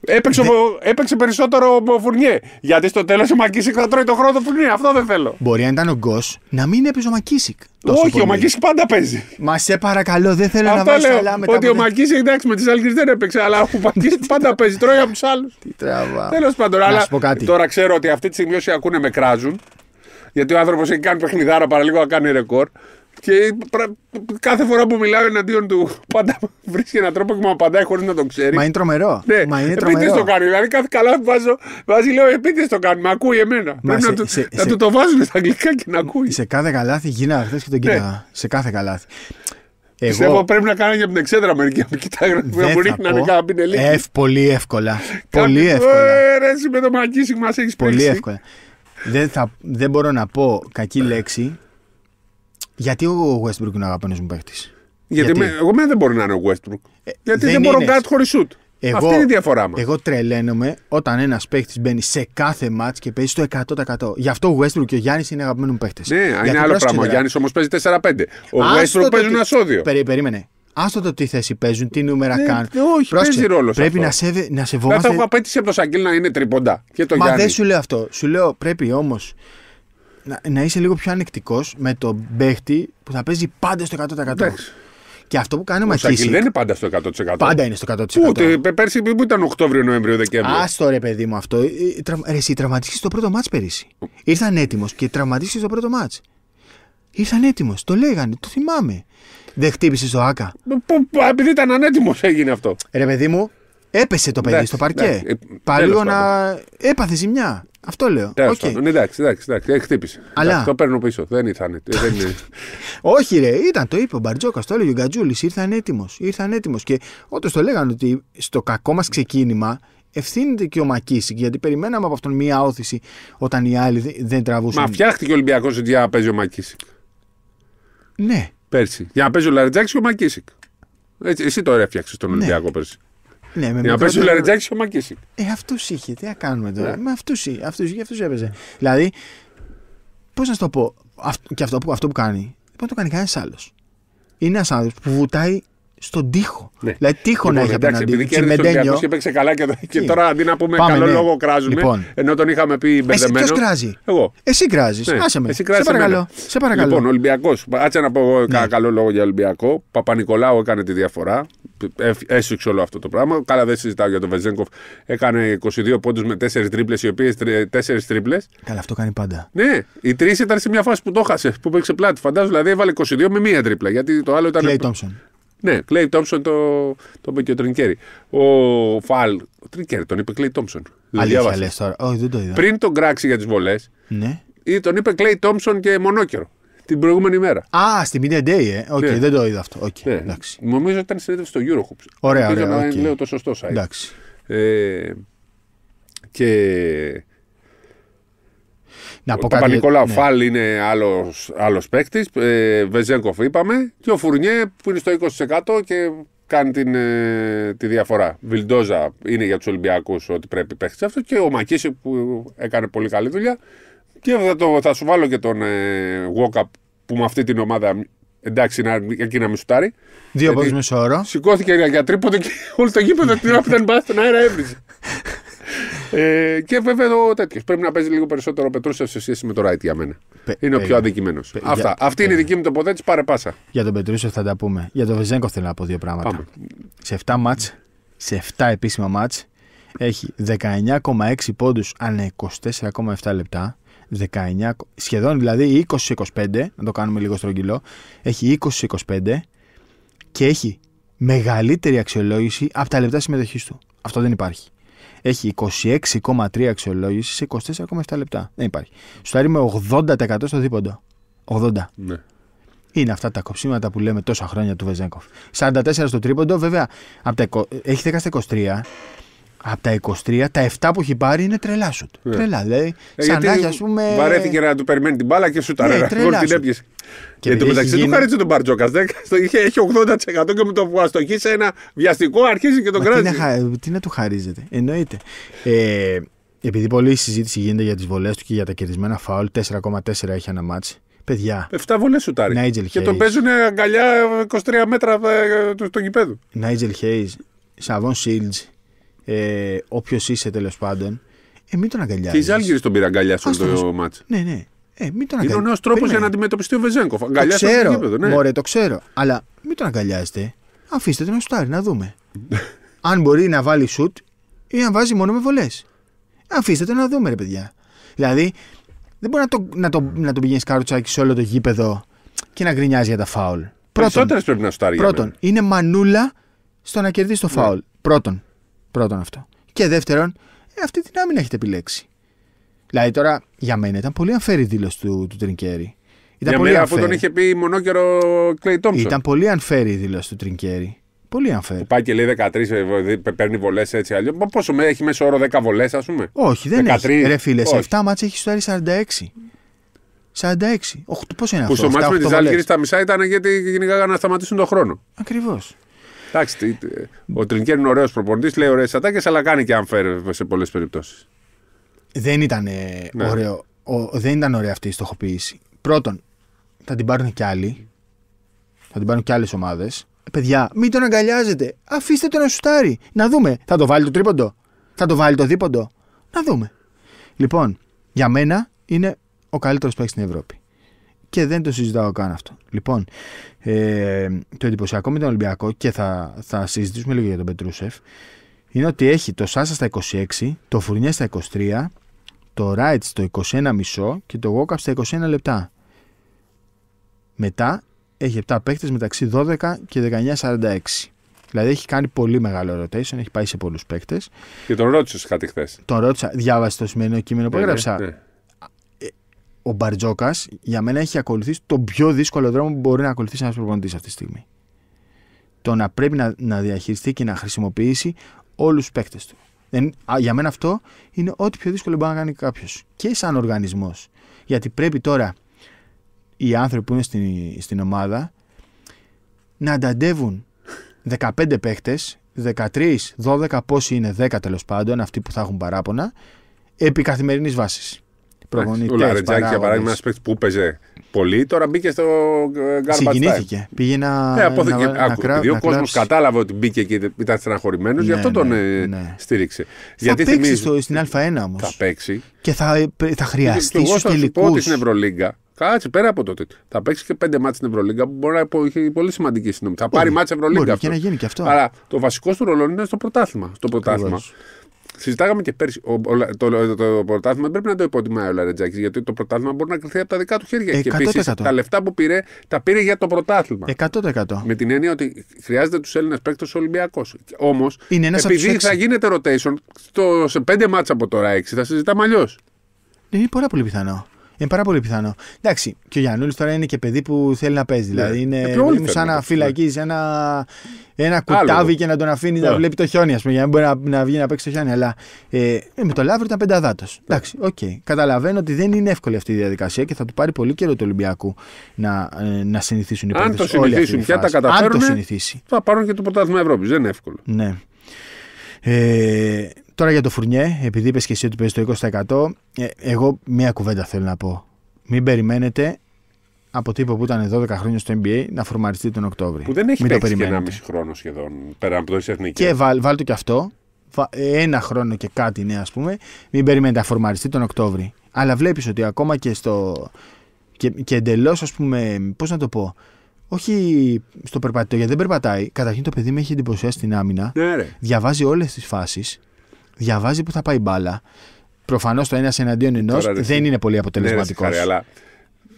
έπαιξε, ο- έπαιξε περισσότερο ο Φουρνιέ. Γιατί στο τέλος ο Μακίσικ θα τρώει το χρόνο του Φουρνιέ. Αυτό δεν θέλω. Μπορεί αν ήταν ο Γκος να μην έπαιζε ο Μακίσικ. τόσο Όχι, πολύ. ο Μακίσικ πάντα παίζει. Μα σε παρακαλώ, δεν θέλω να Αυτό βάζει λέω. αλλά μετά. Ότι από ο δε- Μακίσικ εντάξει με τις άλλε δεν έπαιξε, αλλά ο Μακίσικ πάντα παίζει. Τρώει από τους άλλους. Τι τραβά. Τέλος πάντων, Να αλλά σου πω κάτι. τώρα ξέρω ότι αυτή τη στιγμή όσοι ακούνε με κράζουν. Γιατί ο άνθρωπος έχει κάνει παιχνιδάρα παραλίγο να κάνει ρεκόρ. Και πρα- κάθε φορά που μιλάω εναντίον του, πάντα βρίσκει έναν τρόπο και μου απαντάει χωρίς να το ξέρει. Μα είναι τρομερό. Ναι, Μα είναι επίτηδες τρομερό. το κάνει. Δηλαδή κάθε καλά που βάζω, βάζει λέω επίτηδες το κάνει. Με ακούει εμένα. Πρέπει σε- να, του, σε- να σε- του το βάζουν στα αγγλικά και να ακούει. Σε κάθε καλάθι γίναγα χθες και τον Ναι. κοίταγα. Σε κάθε καλάθι. Πιστεύω Εγώ πρέπει να κάνω για την εξέδρα μερικοί να με κοιτάγουν. δεν Να μου θα ρίχνανε πω. κάνα πινελίκι. Ευ, πολύ εύκολα. Κάποιοι, Πολύ εύκολα. «Ε, ρε, εσύ με το μακίσικ μας έχεις Πολύ εύκολα. Δεν, θα, δεν μπορώ να πω κακή λέξη. Γιατί ο Westbrook είναι ο αγαπημένος μου παίχτη. Γιατί, Γιατί; με- εγώ μένα δεν μπορεί να είναι ο Westbrook. γιατί δεν, δεν μπορώ είναι. κάτι χωρίς σουτ. Εγώ, Αυτή είναι η διαφορά μας. Εγώ τρελαίνομαι όταν ένας παίχτη μπαίνει σε κάθε μάτ και παίζει στο 100%. Γι' αυτό ο Westbrook και ο Γιάννης είναι αγαπημένοι μου παίχτε. Ναι, είναι άλλο πράγμα. Ο Γιάννης όμως παίζει 4-5. Ο Westbrook παίζει ένα σώδιο. Περί, περίμενε. Άστο το τι θέση παίζουν, τι νούμερα Ναι, κάνουν. όχι, Πρόσεξε, παίζει ρόλος σε Πρέπει αυτό. να, σεβε, να Δεν θα σεβόμαστε. έχω απέτηση από το Σαγγίλ να είναι τρίποντα. Και το Μα Γιάννη. δεν σου λέω αυτό. Σου λέω πρέπει όμως να, να είσαι λίγο πιο ανεκτικός με τον παίχτη που θα παίζει πάντα στο 100%. Εντάξει. Και αυτό που κάνει ο Ο Σαγγίλ Μακίσικ δεν είναι πάντα στο 100%. πάντα είναι στο 100%. Ούτε πε- πέρσι που ήταν Οκτώβριο, Νοέμβριο, Δεκέμβριο; Άστο ρε παιδί μου αυτό. Ε, ε, τρα- Ρε, εσύ τραυματίστηκες στο πρώτο μάτς πέρυσι. Ήρθαν έτοιμος και τραυματίστηκες στο πρώτο μάτς. Ήρθαν έτοιμος. Το λέγανε, το θυμάμαι. Δεν χτύπησε στο άκα. Που- που- Επειδή ήταν ανέτοιμος έγινε αυτό. Ρε παιδί μου, έπεσε το παιδί Εντάξει, στο παρκέ. εντάξει, ε, Παραλίγο τέλος να. Έπαθε ζημιά. Αυτό λέω. Τέλος Οκ. πάντων. Εντάξει, εντάξει, εντάξει. ε, Χτύπησε. Αλλά- Εντάξει, Το παίρνω πίσω. Δεν ήταν. δεν είναι. Όχι, ρε, ήταν, το είπε ο Μπαρτζόκας, το έλεγε ο Γκατζούλης. Ήρθε ανέτοιμος. Ήρθε ανέτοιμος. Και όντως το λέγανε ότι στο κακό μας ξεκίνημα ευθύνεται και ο Μακίσικ. Γιατί περιμέναμε από αυτόν μία ώθηση όταν οι άλλοι δε- δεν τραβούσαν. Μα φτιάχτηκε ο Ολυμπιακός για να παίζει ο Μακίσικ. Ναι. Πέρσι. Για να παίζει ο Λαριτζάκης και ο Μακίσικ. Έτσι, εσύ τώρα έφτιαξες τον Ναι. Ολυμπιακό πέρσι. Ναι με Για να παίζει ο μικρότερο- Λαριτζάκης και ο Μακίσικ. Ε, αυτό είχε. Τι να κάνουμε τώρα; Ναι. Με αυτούς είχε. Αυτούς είχε, αυτούς έπαιζε. Δηλαδή, πώς να σου το πω. αυ- και αυτό που, αυτό που κάνει, δεν μπορεί να το κάνει κανένας άλλος. Είναι ένας άνθρωπος που βουτάει στον τοίχο. Ναι. Δηλαδή, τείχο να Λοιπόν, έχει εντάξει, απέναντι. επειδή κέρδισε ο Ολυμπιακός και παίξε καλά και, και Τι; τώρα αντί να πούμε Πάμε, καλό ναι. λόγο κράζουμε. Λοιπόν. Ενώ τον είχαμε πει Εσύ μπερδεμένο. ποιος κράζει; Εγώ. Εσύ κράζεις. Ναι, Άσε με. εσύ σε κράζεις παρακαλώ. εμένα. Σε παρακαλώ. Λοιπόν, Ολυμπιακός. Άτσε να πω εγώ Ναι. κανένα καλό λόγο για Ολυμπιακό. Παπα-Νικολάου έκανε τη διαφορά. Ε, Έσυξε όλο αυτό το πράγμα. Καλά, δεν συζητάω για τον Βεζέγκοφ. Έκανε 22 πόντους με 4 τρίπλες, οι οποίες 4 τρίπλες. Καλά, αυτό κάνει πάντα. Ναι, οι τρει ήταν σε μια φάση που το χάσε, που παίξε πλάτη. Φαντάζομαι δηλαδή έβαλε 22 με μία τρίπλα. Γιατί το άλλο ήταν. Κλέι Τόμψον. Ναι, Κλέι Τόμψον το, το είπε και ο Τρινκέρι. Ο Φαλ. Ο Τρινκέρι τον είπε Κλέι Τόμψον. Δεν Αλήθεια διάβασα. λες τώρα. Όχι, δεν το είδα. Πριν τον κράξει για τις βολές, Ναι. τον είπε Κλέι Τόμψον και μονόκερο. Την προηγούμενη μέρα. Α, στη Media Day, ε. Οκ, Ναι. δεν το είδα αυτό. Οκ, Ναι. εντάξει. Νομίζω ότι ήταν συνέντευξη στο Eurohoops. Ωραία, Ελπίζω ωραία, να οκ. λέω το σωστό site. Εντάξει. Ε, και Να ο πω κάτι. Παπα-Νικολάου ναι. Φαλ είναι άλλος, άλλος παίκτης. Ε, Βεζένκοφ είπαμε. Και ο Φουρνιέ που είναι στο 20% και κάνει την, ε, τη διαφορά. Βιλντόζα είναι για τους Ολυμπιακούς ότι πρέπει παίχτη αυτός. Και ο Μακίση που έκανε πολύ καλή δουλειά. Και θα, το, θα σου βάλω και τον ε, Walkup που με αυτή την ομάδα εντάξει να, εκεί να μην σουτάρει. Δύο Γιατί- πόντους μεσόωρο. Σηκώθηκε για, για τρίποντο και όλο το γήπεδο την ώρα που ήταν μπάλα στον αέρα έβριζε. ε, και βέβαια ο τέτοιος. Πρέπει να παίζει λίγο περισσότερο ο Πετρούσεφ σε σχέση με το Ράιτ για μένα. Πε- είναι ο ε, πιο αδικημένο. πε- Αυτά. για- Αυτή είναι η ε. δική μου τοποθέτηση. Πάρε πάσα. Για τον Πετρούσεφ θα τα πούμε. Για τον Βεζέγκοφ θέλω να πω δύο πράγματα. Πάμε. Σε 7 μάτς, σε 7 επίσημα μάτς, έχει 19,6 πόντους ανά 24,7 λεπτά. 19, σχεδόν δηλαδή 20-25, να το κάνουμε λίγο στρογγυλό. Έχει 20-25 και έχει μεγαλύτερη αξιολόγηση από τα λεπτά συμμετοχής του. Αυτό δεν υπάρχει. Έχει 26,3 αξιολόγησης σε 24,7 λεπτά. Δεν υπάρχει. Στάρει με 80% στο δίποντο. 80. Ναι. Είναι αυτά τα κοψίματα που λέμε τόσα χρόνια του Βεζέγκοφ. 44 στο τρίποντο, βέβαια, από τα, εικο- έχει 10 στα 23. Από τα 23, τα 7 που έχει πάρει είναι τρελά σου. Ναι. Τρελά. Δηλαδή, Ε, σαν να γιατί έχει, ας πούμε. Βαρέθηκε να του περιμένει την μπάλα και σου τα Ναι, ρέρα. τρελά την σου. έπιασε. Και Και το επειδή μεταξύ έχει του γίνει- χάρισε τον Μπαρτζόκας. Είχε, έχει 80% και με το που αστοχείς σε ένα βιαστικό αρχίζει και τον Μα τι, να, κράζει. χα- τι να του χαρίζεται. Εννοείται. Ε, επειδή πολλή συζήτηση γίνεται για τις βολές του και για τα κερδισμένα φάουλ, 4,4 έχει ένα μάτς. Παιδιά, 7 βολές σου τάρει. Nigel Και τον Hayes. παίζουν αγκαλιά 23 μέτρα ε, του- στο γηπέδου. Νάιτζελ Χέις, Σαβόν Σίλτζ, ε, όποιος είσαι τέλος πάντων, ε, μην τον αγκαλιάζεις. Και η Ζάλγκη τον πήρε αγκαλιά σε όλο Άστο, το μάτσο. Ναι, ναι. Ε, μην τον Είναι ο αγκαλιάζει. νέος τρόπος για Περίμενε. να αντιμετωπιστεί ο Βεζέγκοφ. Το Αγκαλιά σε όλο το ξέρω. γήπεδο. Ναι. Μωρέ, το ξέρω. Αλλά μην τον αγκαλιάζετε. Αφήστε τον να σουτάρει, να δούμε. Αν μπορεί να βάλει σουτ ή να βάζει μόνο με βολές. Αφήστε τον να δούμε, ρε παιδιά. Δηλαδή, δεν μπορεί να το, να το, να το πηγαίνεις καροτσάκι σε όλο το γήπεδο και να γκρινιάζει για τα φάουλ. Πρώτον, Περισσότερες πρέπει να στάρει. για πρώτον μένα. είναι μανούλα στο να κερδίσει το φάουλ. Πρώτον. Πρώτον αυτό. Και δεύτερον, ε, αυτή την άμυνα έχετε επιλέξει. Δηλαδή τώρα για μένα ήταν πολύ αμφέρη η δήλωση του, του Τρινκέρι. Ήταν Για πολύ μένα αφού unfair. τον είχε πει μονόκερο Κλέι Τόμψον. Ήταν πολύ unfair η δήλωση του Τρινκέρι. Πολύ unfair. Πάει και λέει 13, ε, παι- παίρνει βολές έτσι αλλιώς. Πόσο με, έχει μέσο όρο 10 βολές, ας πούμε; Όχι, δεν 13. έχει. Ρε φίλε, σε Όχι. 7 μάτς έχει στάρει 46. 46. Οχ, πόσο είναι Που αυτό. στο μάτι με τη 7-8 Ζάλγκη βολές. στα μισά ήταν γιατί γενικά να σταματήσουν τον χρόνο. Ακριβώς. Εντάξει, τι- τι- ο Τρινκέρ είναι ωραίος προπονητής, λέει ωραίες ατάκες, αλλά κάνει και unfair σε πολλές περιπτώσεις. Δεν ήταν Ναι. ωραίο. Ο, δεν ήταν ωραία αυτή η στοχοποίηση. Πρώτον, θα την πάρουν κι άλλοι. Θα την πάρουν κι άλλες ομάδες. Παιδιά, μην τον αγκαλιάζετε. Αφήστε τον να σουτάρει. Να δούμε. Θα το βάλει το τρίποντο. Θα το βάλει το δίποντο. Να δούμε. Λοιπόν, για μένα είναι ο καλύτερος παίκτης στην Ευρώπη. Και δεν το συζητάω καν αυτό. Λοιπόν, ε, το εντυπωσιακό με τον Ολυμπιακό και θα, θα συζητήσουμε λίγο για τον Πετρούσεφ είναι ότι έχει το Σάσα στα 26, το Φουρνιέ στα 23, το Ράιτ στο 21,5 και το Γόκαπ στα 21 λεπτά. Μετά έχει 7 παίκτες μεταξύ 12 και 19,46. Δηλαδή έχει κάνει πολύ μεγάλο rotation, έχει πάει σε πολλούς παίκτες. Και τον ρώτησες κάτι χθες. Τον ρώτησα, διάβασε το σημερινό κείμενο που έγραψα. Ναι, Ο Μπαρτζόκας για μένα έχει ακολουθήσει τον πιο δύσκολο δρόμο που μπορεί να ακολουθήσει ένας προπονητής αυτή τη στιγμή. Το να πρέπει να, να διαχειριστεί και να χρησιμοποιήσει όλους τους παίκτες του. Δεν- α, για μένα αυτό είναι ό,τι πιο δύσκολο μπορεί να κάνει κάποιος. Και σαν οργανισμός. Γιατί πρέπει τώρα οι άνθρωποι που είναι στην, στην ομάδα να ανταντεύουν 15 παίκτες, 13, 12 πόσοι είναι, 10 τέλος πάντων, αυτοί που θα έχουν παράπονα, επί καθημερινής βάσης. Ο Λαρετζάκη, για παράδειγμα, ένας παίκτης που παίζε πολύ, τώρα μπήκε στο ε, garbage time. Συγκινήθηκε. Πήγε να. Ε, από να, να, να, άκου, κρά- επειδή ο να κόσμος κλάψει. κατάλαβε ότι μπήκε και ήταν στεναχωρημένος, γι' Ναι, αυτό τον ναι, ε, ναι. στήριξε. Θα Γιατί παίξει θυμίζει. στο, στην Α1 όμως. Θα παίξει. Και θα, θα χρειαστεί Και εγώ στους θα σου πω τελικούς. ότι στην Ευρωλίγκα. Κάτσε πέρα από τότε. Θα παίξει και πέντε μάτς στην Ευρωλίγκα που μπορεί να υπο- έχει πολύ σημαντική συνόμη. Θα πάρει μάτς Ευρωλίγκα. Μπορεί αυτό. και να γίνει και αυτό. Αλλά το βασικό του ρόλο είναι στο πρωτάθλημα. Στο πρωτάθλημα. Ακριβώς. Συζητάγαμε και πέρσι. Ο, ο, το, το, το, πρωτάθλημα δεν πρέπει να το υποτιμάει ο Λαρετζάκης γιατί το πρωτάθλημα μπορεί να κρυθεί από τα δικά του χέρια. Και 100%. επίσης τα λεφτά που πήρε τα πήρε για το πρωτάθλημα. 100%. Με την έννοια ότι χρειάζεται τους Έλληνες παίκτες ο Ολυμπιακός. Όμως, Είναι ένας από τους επειδή έξι. θα γίνεται rotation στο, σε πέντε μάτσα από τώρα έξι, θα συζητάμε αλλιώς. Είναι πάρα πολύ πιθανό. Είναι πάρα πολύ πιθανό. Εντάξει, και ο Γιαννούλη τώρα είναι και παιδί που θέλει να παίζει. Δηλαδή είναι Ε, όλοι είναι σαν θέλουν να να παίζουν, φυλακίζεις ένα, ένα Άλλο. κουτάβι και να τον αφήνεις να Ναι. βλέπει το χιόνι, ας πούμε, για να μπορεί να, να βγει να παίξει το χιόνι. Αλλά ε, ε, με το Λαύριο ήταν πενταδάτος. Εντάξει, οκ. Καταλαβαίνω ότι δεν είναι εύκολη αυτή η διαδικασία και θα του πάρει πολύ καιρό του Ολυμπιακού να, ε, να συνηθίσουν οι Αν παίκτες το όλη αυτή συνηθίσουν τη και αν τα φάση. Αν καταφέρουν, το συνηθίσει. Θα πάρουν και το πρωτάθλημα Ευρώπης. Δεν είναι εύκολο. Ναι. Ε, τώρα για το Φουρνιέ, επειδή είπες και εσύ ότι παίζει το 20%, ε, εγώ μία κουβέντα θέλω να πω. Μην περιμένετε από τύπο που ήταν 12 χρόνια στο NBA να φορμαριστεί τον Οκτώβριο. Που δεν έχει Μην το παίξει και ένα περιμένετε. μισή χρόνο σχεδόν πέρα από το εθνική. Και βάλ, βάλ το και αυτό. φα- ένα χρόνο και κάτι είναι, ας πούμε, μην περιμένετε να φορμαριστεί τον Οκτώβρη. Αλλά βλέπεις ότι ακόμα και στο. και, και εντελώς, ας πούμε, πώς να το πω. Όχι στο περπατητό, γιατί δεν περπατάει. Καταρχήν το παιδί με έχει εντυπωσιάσει στην άμυνα. Ναι, ρε. Διαβάζει όλες τις φάσεις. Διαβάζει που θα πάει η μπάλα. Προφανώς το ένας εναντίον ενός Τώρα, ρε, δεν εσύ. είναι πολύ Ναι, ρε, αποτελεσματικός. συγχαρή, αλλά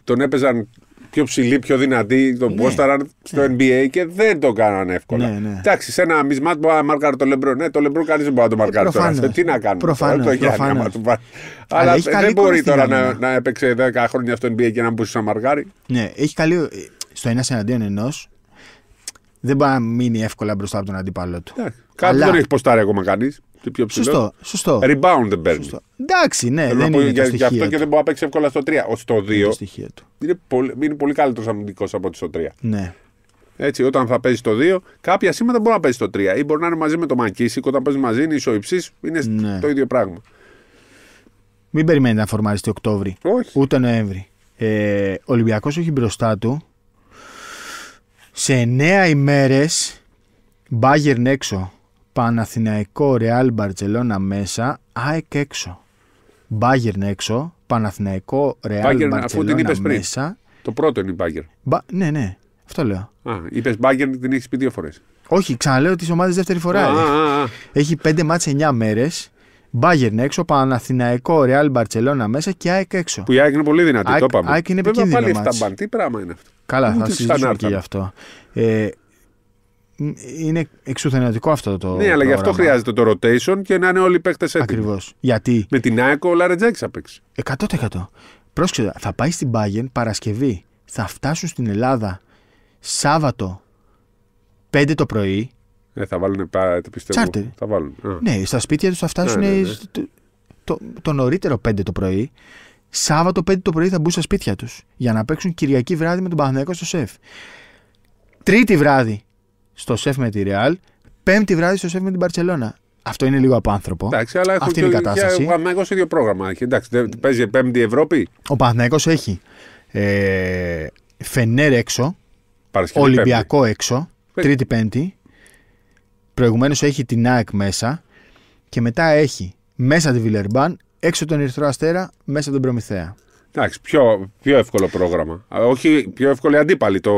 τον έπαιζαν πιο ψηλή, πιο δυνατή, τον Ναι. πόσταραν στο NBA και δεν το κάνανε εύκολα. Ναι, ναι. Εντάξει, σε ένα μισμάτ μπορεί να μαρκάρει το λεμπρό. Ναι, το λεμπρό κανείς δεν μπορεί να το μαρκάρει τώρα. Προφανώς. Τι να κάνουμε. Προφανώς, τώρα, το Γιάννη, προφανώς. άμα του πάρει. Αλλά Αλλά έχει καλή δεν μπορεί εικόνα τώρα στην να, άμυνα. να έπαιξε 10 χρόνια στο NBA και να μπούσει να μαρκάρει. Ναι, έχει καλή. Στο ένας εναντίον ενός δεν μπορεί να μείνει εύκολα μπροστά από τον αντίπαλό του. Εντάξει, Κάτι Αλλά- δεν έχει ποστάρει ακόμα κανείς. Πιο ψηλό. Σωστό, σωστό. Rebound δεν παίρνει. σωστό. Εντάξει, ναι, Θέλω να δεν πω, είναι για, τα γι' στοιχεία αυτό και του. δεν μπορεί να παίξει εύκολα στο 3. Στο Είναι 2 τα στοιχεία του. είναι πολύ, είναι πολύ καλύτερος αμυντικός από ότι στο 3. Ναι. Έτσι, όταν θα παίζει το 2, κάποια σήματα μπορεί να παίζει το 3 ή μπορεί να είναι μαζί με το Μακίσικ. Όταν παίζει μαζί είναι ισοϊψής, είναι Ναι. το ίδιο πράγμα. Μην περιμένετε να φορμαριστεί Οκτώβρη. Όχι. Ούτε Νοέμβρη. Ε, ο Ολυμπιακός έχει μπροστά του σε 9 ημέρες Bayern έξω, Παναθηναϊκό, Ρεάλ Μπαρτσελώνα μέσα, ΑΕΚ έξω. Bayern έξω, Παναθηναϊκό, Ρεάλ Bayern, αφού την Μπαρτσελώνα είπες πριν. μέσα. Το πρώτο είναι η Μπάγκερ. Μπα- Ναι, ναι, αυτό λέω. Α, είπες Μπάγκερ, την έχεις πει δύο φορές. Όχι, ξαναλέω τις ομάδες δεύτερη φορά. Α, ρε. α, α. Έχει 5 μάτς 9 μέρες. Bayern έξω, Παναθηναϊκό, Ρεάλ Μπαρτσελώνα μέσα και ΑΕΚ έξω. Που η ΑΕΚ είναι πολύ δυνατή, ΑΕΚ- το είπαμε. ΑΕΚ είναι Βέβαια επικίνδυνο πάλι μάτς. 7 μπαν. Τι πράγμα είναι αυτό. Καλά, θα Ούτε συζητήσουμε ξανά και γι' ήρθαμε. αυτό. Ε, μ, είναι εξουθενωτικό αυτό το. Ναι, αλλά γι' αυτό χρειάζεται το rotation και να είναι όλοι οι παίκτες έτοιμοι. Ακριβώς. Γιατί; Με την ΑΕΚ ο Λαρετζάκης θα παίξει. 100%. Πρόσεξε, θα πάει στην Bayern Παρασκευή. Θα φτάσουν στην Ελλάδα Σάββατο 5 το πρωί. Ε, θα βάλουν πά- το πιστεύω. Τσάρτερ. Θα βάλουν. Α. Ναι, στα σπίτια τους θα φτάσουν Ναι, ναι, ναι. στο- Το, το νωρίτερο 5 το πρωί. Σάββατο 5 το πρωί θα μπουν στα σπίτια τους για να παίξουν Κυριακή βράδυ με τον Παναθηναϊκό στο σεφ. Τρίτη βράδυ στο σεφ με τη Ρεάλ. Πέμπτη βράδυ στο σεφ με την Παρσελώνα. Αυτό είναι λίγο απάνθρωπο. Εντάξει, αλλά έχω Αυτή και, είναι η κατάσταση. και ο Παναθηναϊκός ίδιο πρόγραμμα. έχει. Εντάξει, δεν- παίζει πέμπτη Ευρώπη. Ο Παναθηναϊκός έχει ε, Φενέρ έξω, Παρασκευή. Ολυμπιακό έξω, Πέμπτη. Τρίτη-Πέμπτη. Προηγουμένως έχει την ΑΕΚ μέσα και μετά έχει μέσα τη Βιλερμπάν, έξω τον Ερυθρό Αστέρα, μέσα τον Προμηθέα. Εντάξει, πιο, πιο εύκολο πρόγραμμα. Α, Όχι, πιο εύκολη αντίπαλη. Το,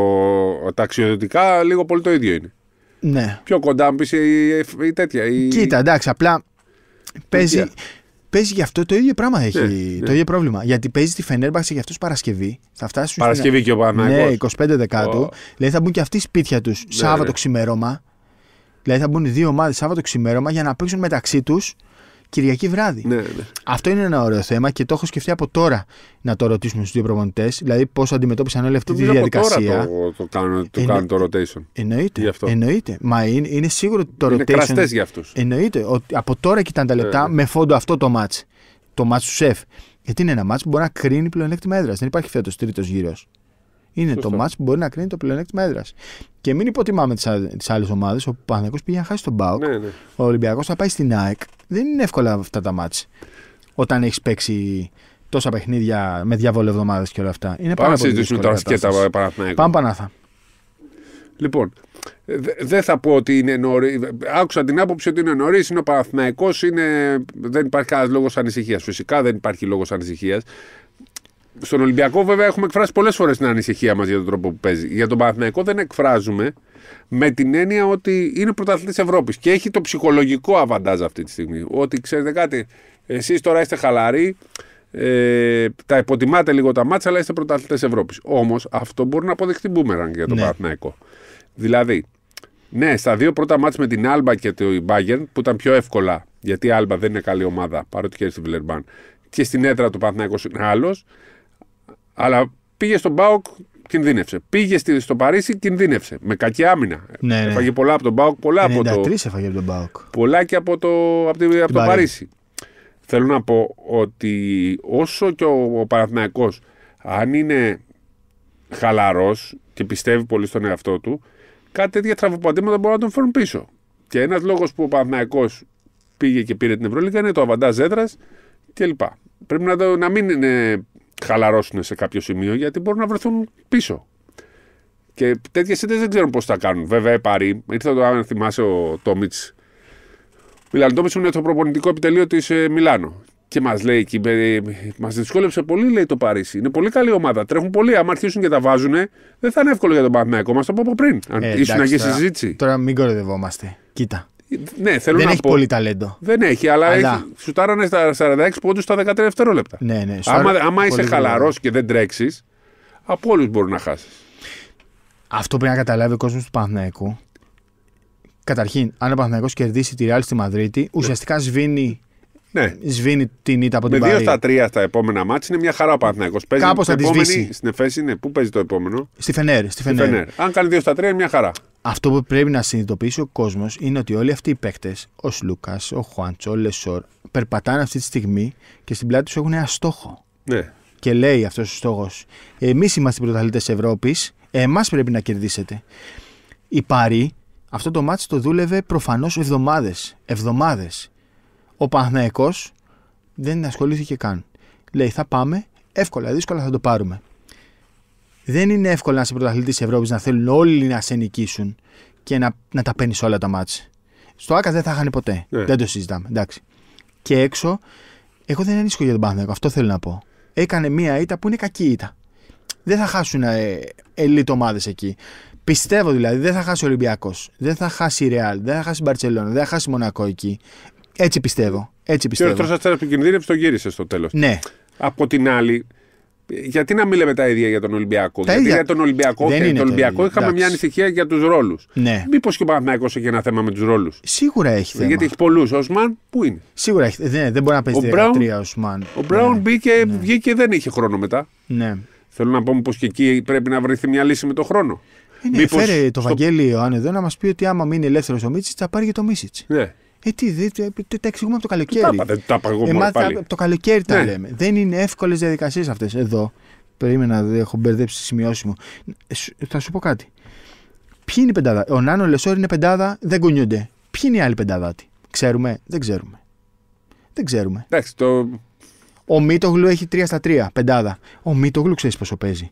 τα αξιοδοτικά λίγο πολύ το ίδιο είναι. Ναι. Πιο κοντά μου πεις η, η τέτοια. Η... Κοίτα, εντάξει, απλά παίζει, Τουρκία. παίζει γι' αυτό το ίδιο πράγμα έχει. Ναι, Το ίδιο πρόβλημα. Γιατί παίζει τη Φενέρμπαξ και αυτό Παρασκευή. Θα φτάσει Παρασκευή και ο Ναι, Παναθηναϊκός. 25 Δεκάτου. Ω. Δηλαδή θα μπουν και αυτοί σπίτια τους Σάββατο ναι. ξημέρωμα. Δηλαδή θα μπουν οι δύο ομάδες Σάββατο ξημέρωμα για να παίξουν μεταξύ τους Κυριακή βράδυ. Ναι, ναι. Αυτό είναι ένα ωραίο θέμα και το έχω σκεφτεί από τώρα να το ρωτήσουμε στους δύο προπονητές. Δηλαδή πώς αντιμετώπισαν όλη αυτή τη Νομίζω από διαδικασία. Τώρα το, το, κάνουν, το Είναι- κάνουν το rotation. Εννοείται. Γι' αυτό. Εννοείται. Μα είναι, είναι σίγουρο ότι το Είναι rotation. κραστές για αυτούς. Εννοείται ότι από τώρα κοιτάνε τα λεπτά Ναι. με φόντο αυτό το μάτς. Το μάτς του σεφ. Γιατί είναι ένα μάτς που μπορεί να κρίνει πλεονέκτημα έδρας. Δεν υπάρχει φέτος τρίτος γύρος. Είναι Σωστό. το μάτς που μπορεί να κρίνει το πλεονέκτημα έδρας. Και μην υποτιμάμε τις άλλε ομάδες. Ο Παναγιώ πήγε να χάσει τον Μπάουκ. Ναι, ναι. Ο Ολυμπιακός θα πάει στην ΑΕΚ. Δεν είναι εύκολα αυτά τα μάτς. Όταν έχεις παίξει τόσα παιχνίδια με διάβολο εβδομάδες και όλα αυτά. Είναι Πάμε πάρα να πολύ συζητήσουμε δύσκολη τώρα σκέτα κατάσταση. Παναθηναϊκού. Πάμε Πανάθα. Λοιπόν, ε, δε- δεν θα πω ότι είναι νωρί. Άκουσα την άποψη ότι είναι νωρίς, είναι ο Παναθηναϊκός, είναι... δεν υπάρχει κανένας λόγος ανησυχίας. Φυσικά δεν υπάρχει λόγος ανησυχίας. Στον Ολυμπιακό, βέβαια, έχουμε εκφράσει πολλέ φορέ την ανησυχία μα για τον τρόπο που παίζει. Για τον Παναθηναϊκό δεν εκφράζουμε με την έννοια ότι είναι πρωταθλητή Ευρώπη και έχει το ψυχολογικό αβαντάζ αυτή τη στιγμή. Ότι ξέρετε κάτι, εσεί τώρα είστε χαλαροί, ε, τα υποτιμάτε λίγο τα μάτσα, αλλά είστε πρωταθλητέ Ευρώπη. Όμω αυτό μπορεί να αποδειχτεί μπούμεραν για τον Ναι. Παναθηναϊκό. Δηλαδή, ναι, στα δύο πρώτα μάτς με την Άλμπα και το Bayern που ήταν πιο εύκολα, γιατί η Άλμπα δεν είναι καλή ομάδα παρότι και στη Βιλερμπάν και στην έδρα του Παναθηναϊκός είναι άλλο. Αλλά πήγε στον Μπάουκ, κινδύνευσε. Πήγε στη- στο Παρίσι, κινδύνευσε. Με κακή άμυνα. Ναι, ναι. Έφαγε πολλά από τον Μπάουκ, πολλά από το, 93 έφαγε από τον Μπάουκ. πολλά και από το, από τη- από το Παρί. Παρίσι. Θέλω να πω ότι όσο και ο, ο Παναθηναϊκός αν είναι χαλαρός και πιστεύει πολύ στον εαυτό του, κάτι τέτοια τραυματίματα μπορούν να τον φέρουν πίσω. Και ένας λόγος που ο Παναθηναϊκός πήγε και πήρε την Ευρωλίγα είναι το αβαντάζ έδρας κλπ. Πρέπει να, το, να μην είναι χαλαρώσουν σε κάποιο σημείο γιατί μπορούν να βρεθούν πίσω. Και τέτοιες ήττε δεν ξέρουν πώς θα κάνουν. Βέβαια, η Παρή, ήρθε το αν θυμάσαι ο Τόμιτς, Μιλαντόμισο είναι το προπονητικό επιτελείο της ε, Μιλάνο. Και μας λέει εκεί, μας δυσκόλεψε πολύ, λέει το Παρίσι. Είναι πολύ καλή ομάδα. Τρέχουν πολύ. Αν αρχίσουν και τα βάζουν, δεν θα είναι εύκολο για τον Παναθηναϊκό. Μας το πω από πριν. Αν Ε, ήσουν εντάξει, εκεί στη τώρα- συζήτηση. Τώρα μην κοροϊδευόμαστε. Κοίτα. Ναι, θέλω δεν να έχει πω. πολύ ταλέντο. Δεν έχει, αλλά, Αλλά- έχει, σουτάρανε στα 46 πόντους στα 13 δευτερόλεπτα. Ναι, ναι. σου Άμα, άρεσε άμα είσαι πολύ χαλαρός γρήγορα. και δεν τρέξεις, από όλους μπορείς να χάσεις. Αυτό πρέπει να καταλάβει ο κόσμος του Παναθηναϊκού. Καταρχήν, αν ο Παναθηναϊκός κερδίσει τη Real στη Μαδρίτη, ουσιαστικά σβήνει, Ναι. σβήνει την ήττα από Με την 2 Παρή. στα 3 στα επόμενα μάτια είναι μια χαρά ο Παναθηναϊκός. Παίζει Κάπως την θα τη επόμενη σβήσει. Στην Εφέση είναι. Πού παίζει το επόμενο; Στη Φενέρ. Στη Στη Φενέρ. Φενέρ. Αν κάνει 2 στα 3 είναι μια χαρά. Αυτό που πρέπει να συνειδητοποιήσει ο κόσμος είναι ότι όλοι αυτοί οι παίκτες, ο Σλούκας, ο Χουάντσο, ο Λεσόρ, περπατάνε αυτή τη στιγμή και στην πλάτη τους έχουν ένα στόχο. Ναι. Και λέει αυτός ο στόχος, Εμείς είμαστε οι πρωταθλητές Ευρώπης, εμάς πρέπει να κερδίσετε. Η Παρή, αυτό το μάτι το δούλευε προφανώς εβδομάδες. Εβδομάδες. Ο Παναθηναϊκός δεν ασχολήθηκε καν. Λέει, θα πάμε, εύκολα, δύσκολα θα το πάρουμε. Δεν είναι εύκολο να είσαι πρωταθλητής Ευρώπης να θέλουν όλοι να σε νικήσουν και να, να τα παίρνεις όλα τα μάτια. Στο Άκα δεν θα είχαν ποτέ. Ναι. Δεν το συζητάμε. Εντάξει. Και έξω, εγώ δεν ανήσυχο για τον Παναθηναϊκό. Αυτό θέλω να πω. Έκανε μία ήττα που είναι κακή ήττα. Δεν θα χάσουν ε, ελίτ ομάδες εκεί. Πιστεύω δηλαδή, δεν θα χάσει ο Ολυμπιακός. Δεν θα χάσει η Ρεάλ. Δεν θα χάσει η Μπαρσελόνα. Δεν θα χάσει η Μονακό εκεί. Έτσι πιστεύω. Έτσι Και ο πιστεύω. Ερυθρός Αστέρα που κινδύνευσε τον γύρισε στο τέλος. Ναι. Από την άλλη, γιατί να μην λέμε τα ίδια για τον Ολυμπιακό; Τα γιατί ίδια. για τον Ολυμπιακό, Δεν και είναι τον τα Ολυμπιακό ίδια, είχαμε εντάξει. μια ανησυχία για τους ρόλους. Ναι. Μήπως και ο Παναθηναϊκός έχει ένα θέμα με τους ρόλους; Σίγουρα έχει θέμα. Γιατί έχει πολλούς. Ο Σμαν, πού είναι; Σίγουρα έχει. Δεν, δεν μπορεί να παίζει Ο Μπράουν- 13 ο Σμαν. Ο Μπράουν ναι. μπήκε, βγήκε, δεν είχε χρόνο μετά. Ναι. Θέλω να πω πω και εκεί πρέπει να βρεθεί μια λύση με τον χρόνο. Ε, ναι, Μήπως φέρε το στο- Βαγγέλη Ιωάννη εδώ να μας πει ότι άμα μείνει ελεύθερος ο Μίτσιτς θα πάρει και το Μίτσιτ. Ναι. Ε, τι, δε, τε- τε- τα εξηγούμε από το Τα καλοκαίρι. είπα, δεν τα είπα εγώ μόνο Εμάς τα- πάλι. το καλοκαίρι τα Ναι. λέμε. Δεν είναι εύκολες διαδικασίες αυτές. Εδώ. Περίμενα, δεν έχω μπερδέψει τις σημειώσεις μου. Ε, σου- Θα σου πω κάτι. Ποιοι είναι η πεντάδα; Ο Νάνο Λεσόρ είναι πεντάδα, δεν κουνιούνται. Ποιοι είναι οι άλλοι πενταδάτοι. Ξέρουμε, δεν ξέρουμε. Δεν ξέρουμε. Εντάξει, το... Ο Μίτογλου έχει 3 στα 3, πεντάδα. Ο Μίτογλου ξέρεις πόσο παίζει.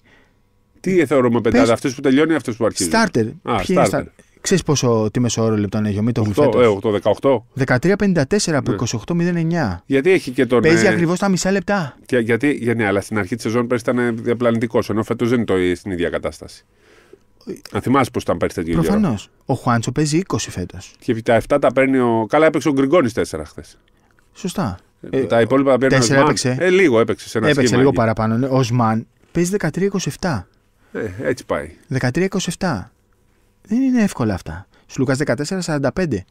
τι θεωρούμε πεντάδα, Πες- αυτέ που τελειώνει ή αυτέ που αρχίζουν. Στάρτερ. Α, είναι starter. Ξέρεις πόσο τι μεσόωρο λεπτών έχει ο Μίτογλου 8, φέτος; ε, 8, 18. 13-54 από Ναι. 28-09. Γιατί έχει και τον. Παίζει ε, ακριβώς τα μισά λεπτά. και- γιατί, για, ναι, αλλά στην αρχή της σεζόν πέρυσι ήταν διαπλανητικός, ενώ φέτος δεν είναι το, στην ίδια κατάσταση. Αν θυμάσαι πώς ήταν πέρυσι τέτοιο καιρό. Προφανώς. Ο Χουάντσο παίζει 20 φέτος. Και τα 7 τα παίρνει ο. Καλά, έπαιξε ο Γκριγκόνης 4 χθες. Σωστά. Ε, τα υπόλοιπα τα παίρνει ο τέσσερα Σμαν. έπαιξε. Ε, λίγο έπαιξε σε ένα Έπαιξε σχήμα λίγο εκεί. παραπάνω. ναι. Ο Σμαν παίζει 13-27. Ε, έτσι πάει. 13-27. Δεν είναι εύκολα αυτά. Σλούκα 14-45.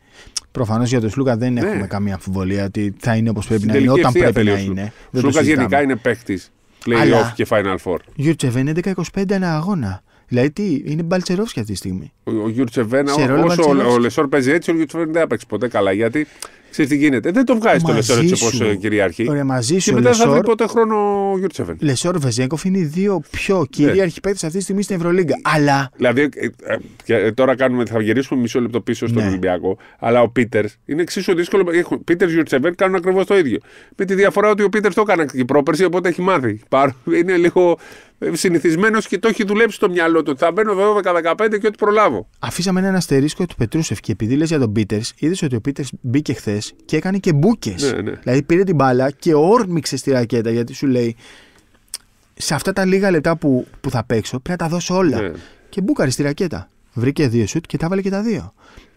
Προφανώς για τον Σλούκα δεν Ναι. έχουμε καμία αμφιβολία ότι θα είναι όπως πρέπει Στην να είναι τελική όταν ευθεία πρέπει να θέλει ο είναι. Σλου- Δεν το Σλούκας συζητάμε. γενικά είναι παίχτη. Playoff Αλλά- και Final Four. Γιούρτσεβεν 11-25 ένα αγώνα. Δηλαδή τι, είναι μπαλτσερόφσκι αυτή τη στιγμή. Ο, ο Γιουρτσεβένα, Σε ρόλο όσο ο, Μπαρτσελόφσκι. ο Λεσόρ παίζει έτσι, ο Γιουρτσεβένα δεν έπαιξε ποτέ καλά. Γιατί ξέρεις τι γίνεται. Δεν το βγάζει το Μαζί Λεσόρ έτσι σου. όπω κυριαρχεί. Ωραία, μαζί Και σου ο μετά θα βρει Λεσόρ, ποτέ χρόνο ο Γιουρτσεβεν. Λεσόρ Βεζέγκοφ είναι οι δύο πιο κυρίαρχοι παίκτες αυτή τη στιγμή στην Ευρωλίγκα. Αλλά Δηλαδή, ε, ε, και, ε, τώρα κάνουμε, θα γυρίσουμε μισό λεπτό πίσω στον Ναι. Ολυμπιακό. Αλλά ο Πίτερς είναι εξίσου δύσκολο. Πίτερς Γιουρτσεβέν κάνουν ακριβώς το ίδιο. Με τη διαφορά ότι ο Πίτερς το έκανε και πρόπερση, οπότε έχει μάθει. Πάρ- Είναι λίγο συνηθισμένος και το έχει δουλέψει στο μυαλό του. Θα μπαίνω 12-15 και ό,τι προλάβω. αφήσαμε έναν αστερίσκο του Πετρούσεφ και επειδή λες για τον Πίτερς, είδες ότι ο Πίτερς μπήκε χθες και έκανε και μπουκε. Ναι, ναι. Δηλαδή πήρε την μπάλα και όρμηξε στη ρακέτα γιατί σου λέει σε αυτά τα λίγα λεπτά που, που θα παίξω πρέπει να τα δώσω όλα. Ναι. Και μπούκαρε στη ρακέτα. Βρήκε δύο σουτ και τα βάλε και τα δύο.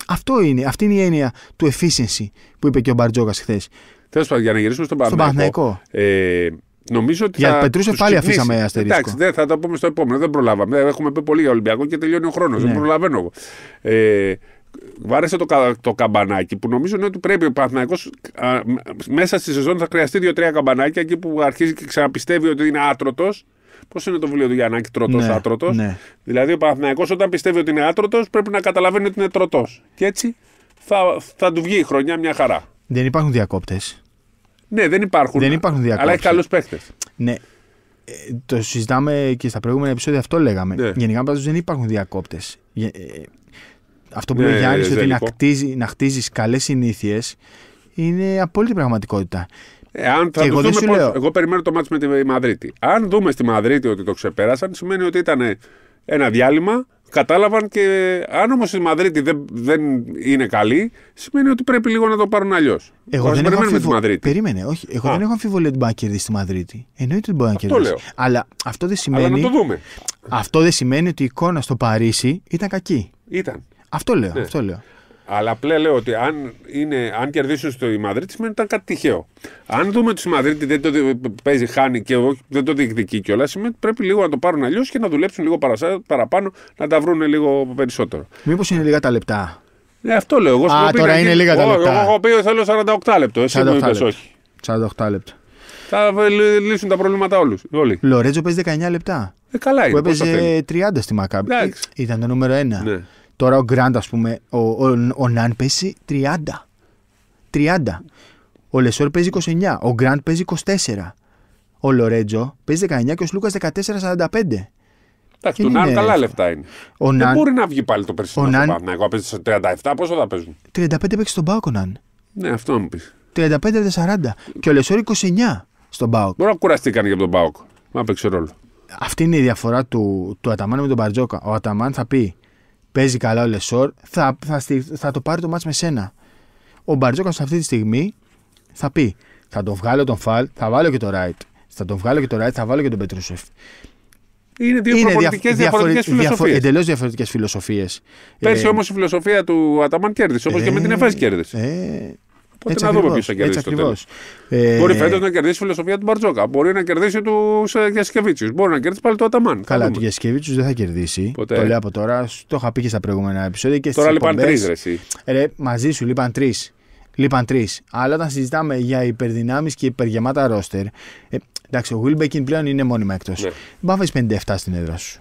Αυτό είναι, αυτή είναι η έννοια του efficiency που είπε και ο Μπαρτζόκας χθες. Τέλος πάντων, για να γυρίσουμε στον Στον Παναθηναϊκό. Ε, νομίζω ότι. Για θα Πετρούσεφ τους πάλι ξυπνήσει. αφήσαμε αστερίσκο. Εντάξει, δεν θα τα πούμε στο επόμενο. Δεν προλάβαμε. Έχουμε πει πολύ για Ολυμπιακό και τελειώνει ο χρόνος. Ναι. Δεν προλαβαίνω εγώ. Ε, Βάρεσε το, κα- το καμπανάκι που νομίζω είναι ότι πρέπει ο Παναθηναϊκός α, μ- μέσα στη σεζόν θα χρειαστεί δύο-τρία καμπανάκια εκεί που αρχίζει και ξαναπιστεύει ότι είναι άτρωτος. Πώς είναι το βιβλίο του Γιαννάκη, Τροτό, Ναι, άτρωτος; ναι. Δηλαδή ο Παναθηναϊκός όταν πιστεύει ότι είναι άτρωτος πρέπει να καταλαβαίνει ότι είναι τροτό. Και έτσι θα, θα του βγει η χρονιά μια χαρά. Δεν υπάρχουν διακόπτες. Ναι, δεν υπάρχουν. Δεν υπάρχουν Αλλά διακόψεις. έχει καλούς παίχτε. Ναι. Ε, το συζητάμε και στα προηγούμενα επεισόδια αυτό λέγαμε. Ναι. Γενικά πάντως δεν υπάρχουν διακόπτες. αυτό που Ναι, λέει ο Γιάννης ότι να, Ζελικό. κτίζει, να χτίζεις καλές συνήθειες είναι απόλυτη πραγματικότητα. Ε, αν θα Και το εγώ δεν δούμε σου πώς- λέω. Εγώ περιμένω το μάτς με τη Μαδρίτη. Αν δούμε στη Μαδρίτη ότι το ξεπέρασαν, σημαίνει ότι ήταν ένα διάλειμμα, κατάλαβαν και αν όμως η Μαδρίτη δεν, δεν είναι καλή, σημαίνει ότι πρέπει λίγο να το πάρουν αλλιώς. Εγώ δεν έχω τη αμφιβο... Μαδρίτη. Περίμενε, όχι. Εγώ Α. δεν έχω αμφιβολία ότι μπορεί να κερδίσει τη Μαδρίτη. Εννοείται ότι μπορεί να Αυτό κερδίσει. λέω. Αλλά αυτό δεν Αλλά να σημαίνει, το δούμε. αυτό δεν σημαίνει ότι η εικόνα στο Παρίσι ήταν κακή. Ήταν. Αυτό λέω. Ναι. Αυτό λέω. Αλλά απλά λέω ότι αν, είναι, αν κερδίσουν στο η Μαδρίτη σημαίνει ότι ήταν κάτι τυχαίο. Αν δούμε ότι η Μαδρίτη δεν το δι- παίζει, χάνει και όχι, δεν το διεκδικεί κιόλας, σημαίνει ότι πρέπει λίγο να το πάρουν αλλιώς και να δουλέψουν λίγο παρασα- παραπάνω, να τα βρουν λίγο περισσότερο. Μήπως είναι λίγα τα λεπτά; Ε, αυτό λέω. Εγώ σου Α, έχω πει τώρα να είναι γίνει- λίγα τα Εγώ- λεπτά. Εγώ έχω πει ότι θέλω 48 λεπτό. Εσύ 48 μου είπες λεπτά. όχι. 48 λεπτά. Θα λύ- λύσουν τα προβλήματα όλους, όλοι. Λορέντζο παίζει 19 λεπτά. Ε, καλά Που είναι. πώς τα θέλει. έπαιζε 30 στη Μακάμπη. Εντάξει. Ήταν το νούμερο 1. Ναι. Τώρα ο Γκραντ, ας πούμε, ο, ο, ο Ναν παίζει 30. 30. Ο Λεσόρ παίζει 29. Ο Γκραντ παίζει 24. Ο Λορέντζο παίζει 19 και ο Σλούκας 14-45. Εντάξει, Δεν του Ναν είναι καλά εύκολο. λεφτά είναι. Ο Δεν Ναν μπορεί να βγει πάλι το περσινό. Ο στο Ναν- Παναθηναϊκό. Παίζει σε 37, πόσο θα παίζουν; 35 παίξεις στον Πάοκ ο Ναν. Ναι, αυτό να μου πεις. 35-40. Και ο Λεσόρ 29 στον Πάοκ. Μπορεί να κουραστήκαν για τον Πάοκ. Μα παίξει ρόλο. Αυτή είναι η διαφορά του, του Αταμάν με τον Μπαρτζόκα. Ο Αταμάν θα πει παίζει καλά ο Λεσόρ, θα, θα, στηριχ- θα το πάρει το μάτς με σένα. Ο Μπαρτζόκας αυτή τη στιγμή θα πει θα τον βγάλω τον Φαλ, θα βάλω και το Ράιτ. Θα τον βγάλω και το Ράιτ, θα βάλω και τον Πετρούσεφ. Είναι δύο προπονητικέ διαφορετικέ φιλοσοφίες. Εντελώς διαφορετικές φιλοσοφίες. Πέρσι όμως η φιλοσοφία του Αταμάν κέρδισε. Όπως και με την Εφέση κέρδισε. Ε, Οπότε έτσι να δούμε ακριβώς, ποιος θα κερδίσει έτσι το τέλος. ακριβώς. Ε, Μπορεί φέτος να κερδίσει η φιλοσοφία του Μπαρτζόκα. Μπορεί να κερδίσει τους Γιασκεβίτσιους. Μπορεί να κερδίσει πάλι το Αταμάν. Θα Καλά, δούμε. του Γιασκεβίτσου δεν θα κερδίσει. Ποτέ. Το λέω από τώρα. σου Το είχα πει και στα προηγούμενα επεισόδια. Και Τώρα στις λείπαν εκπομπές. τρεις ρε. εσύ. Ρε, μαζί σου λείπαν τρεις. Λείπαν τρεις. Αλλά όταν συζητάμε για υπερδυνάμεις και υπεργεμάτα ρόστερ. Ε, εντάξει, ο Wilbekin πλέον είναι μόνιμα εκτός. Ναι. Μπα βάζεις 57 στην έδρα σου.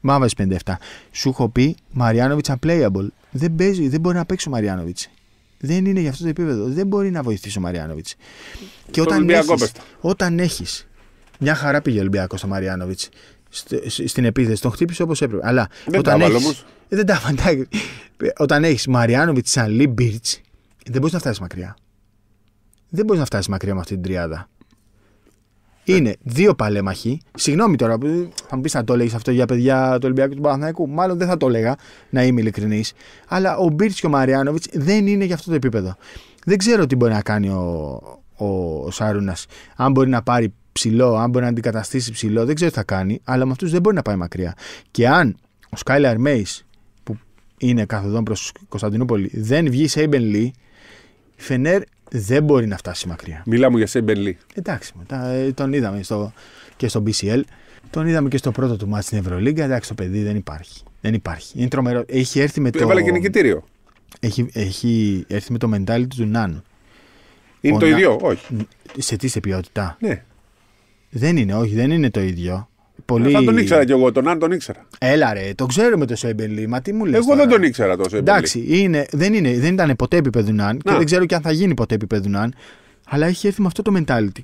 Μπα βάζεις 57. Σου έχω πει Μαριάνοβιτς unplayable. Δεν παίζει, δεν μπορεί να παίξει ο Μαριάνοβιτς. Δεν είναι για αυτό το επίπεδο. Δεν μπορεί να βοηθήσει ο Μαριάνοβιτς. Και όταν Ολυμπιακό έχεις, πες το. όταν έχεις. Μια χαρά πήγε ο Ολυμπιακός στο Μαριάνοβιτς. Στην επίθεση τον χτύπησε όπως έπρεπε. Αλλά Δεν όταν τα βάλε έχεις- όμως. ε, Δεν τα βάλε. Όταν έχεις Μαριάνοβιτς σαν Λί Μπίρτ, δεν μπορείς να φτάσεις μακριά. Δεν μπορείς να φτάσεις μακριά με αυτή την τριάδα. Είναι δύο παλέμαχοι. Συγγνώμη τώρα, που θα μου πεις να το έλεγε αυτό για παιδιά του Ολυμπιακού του Παναθηναϊκού. Μάλλον δεν θα το έλεγα, να είμαι ειλικρινής. Αλλά ο Μπίρτς και ο Μαριάνοβιτς δεν είναι για αυτό το επίπεδο. Δεν ξέρω τι μπορεί να κάνει ο, ο Σάρουνας. Αν μπορεί να πάρει ψηλό, αν μπορεί να αντικαταστήσει ψηλό, δεν ξέρω τι θα κάνει. Αλλά με αυτούς δεν μπορεί να πάει μακριά. Και αν ο Σκάιλαρ Μέη, που είναι καθοδόν προς Κωνσταντινούπολη, δεν βγει Σέιμπεν Λι, η Φενέρ δεν μπορεί να φτάσει μακριά. Μιλά μου για Σέιμπεν Λι. Εντάξει, μετά ε, τον είδαμε στο, και στο BCL. Τον είδαμε και στο πρώτο του ματς στην Ευρωλίγκα. Εντάξει, το παιδί δεν υπάρχει. Δεν υπάρχει. Είναι τρομερό. Έχει έρθει με το. Έβαλε και νικητήριο. Έχει, έχει έρθει με το mentality του Ναν. Είναι Ο το Να- ίδιο, όχι. Σε τι, σε ποιότητα; Ναι. Δεν είναι, όχι, δεν είναι το ίδιο. Πολύ... Θα τον ήξερα κι εγώ, τον Αν τον ήξερα. Έλα ρε, το ξέρουμε το Σέιμπεν Λι, μα τι μου λες Εγώ τώρα. δεν τον ήξερα το Σέιμπεν Λι. Εντάξει, είναι, δεν, είναι, δεν ήταν ποτέ επίπεδο Ναν και Να. δεν ξέρω και αν θα γίνει ποτέ επίπεδο Ναν. Αλλά έχει έρθει με αυτό το mentality.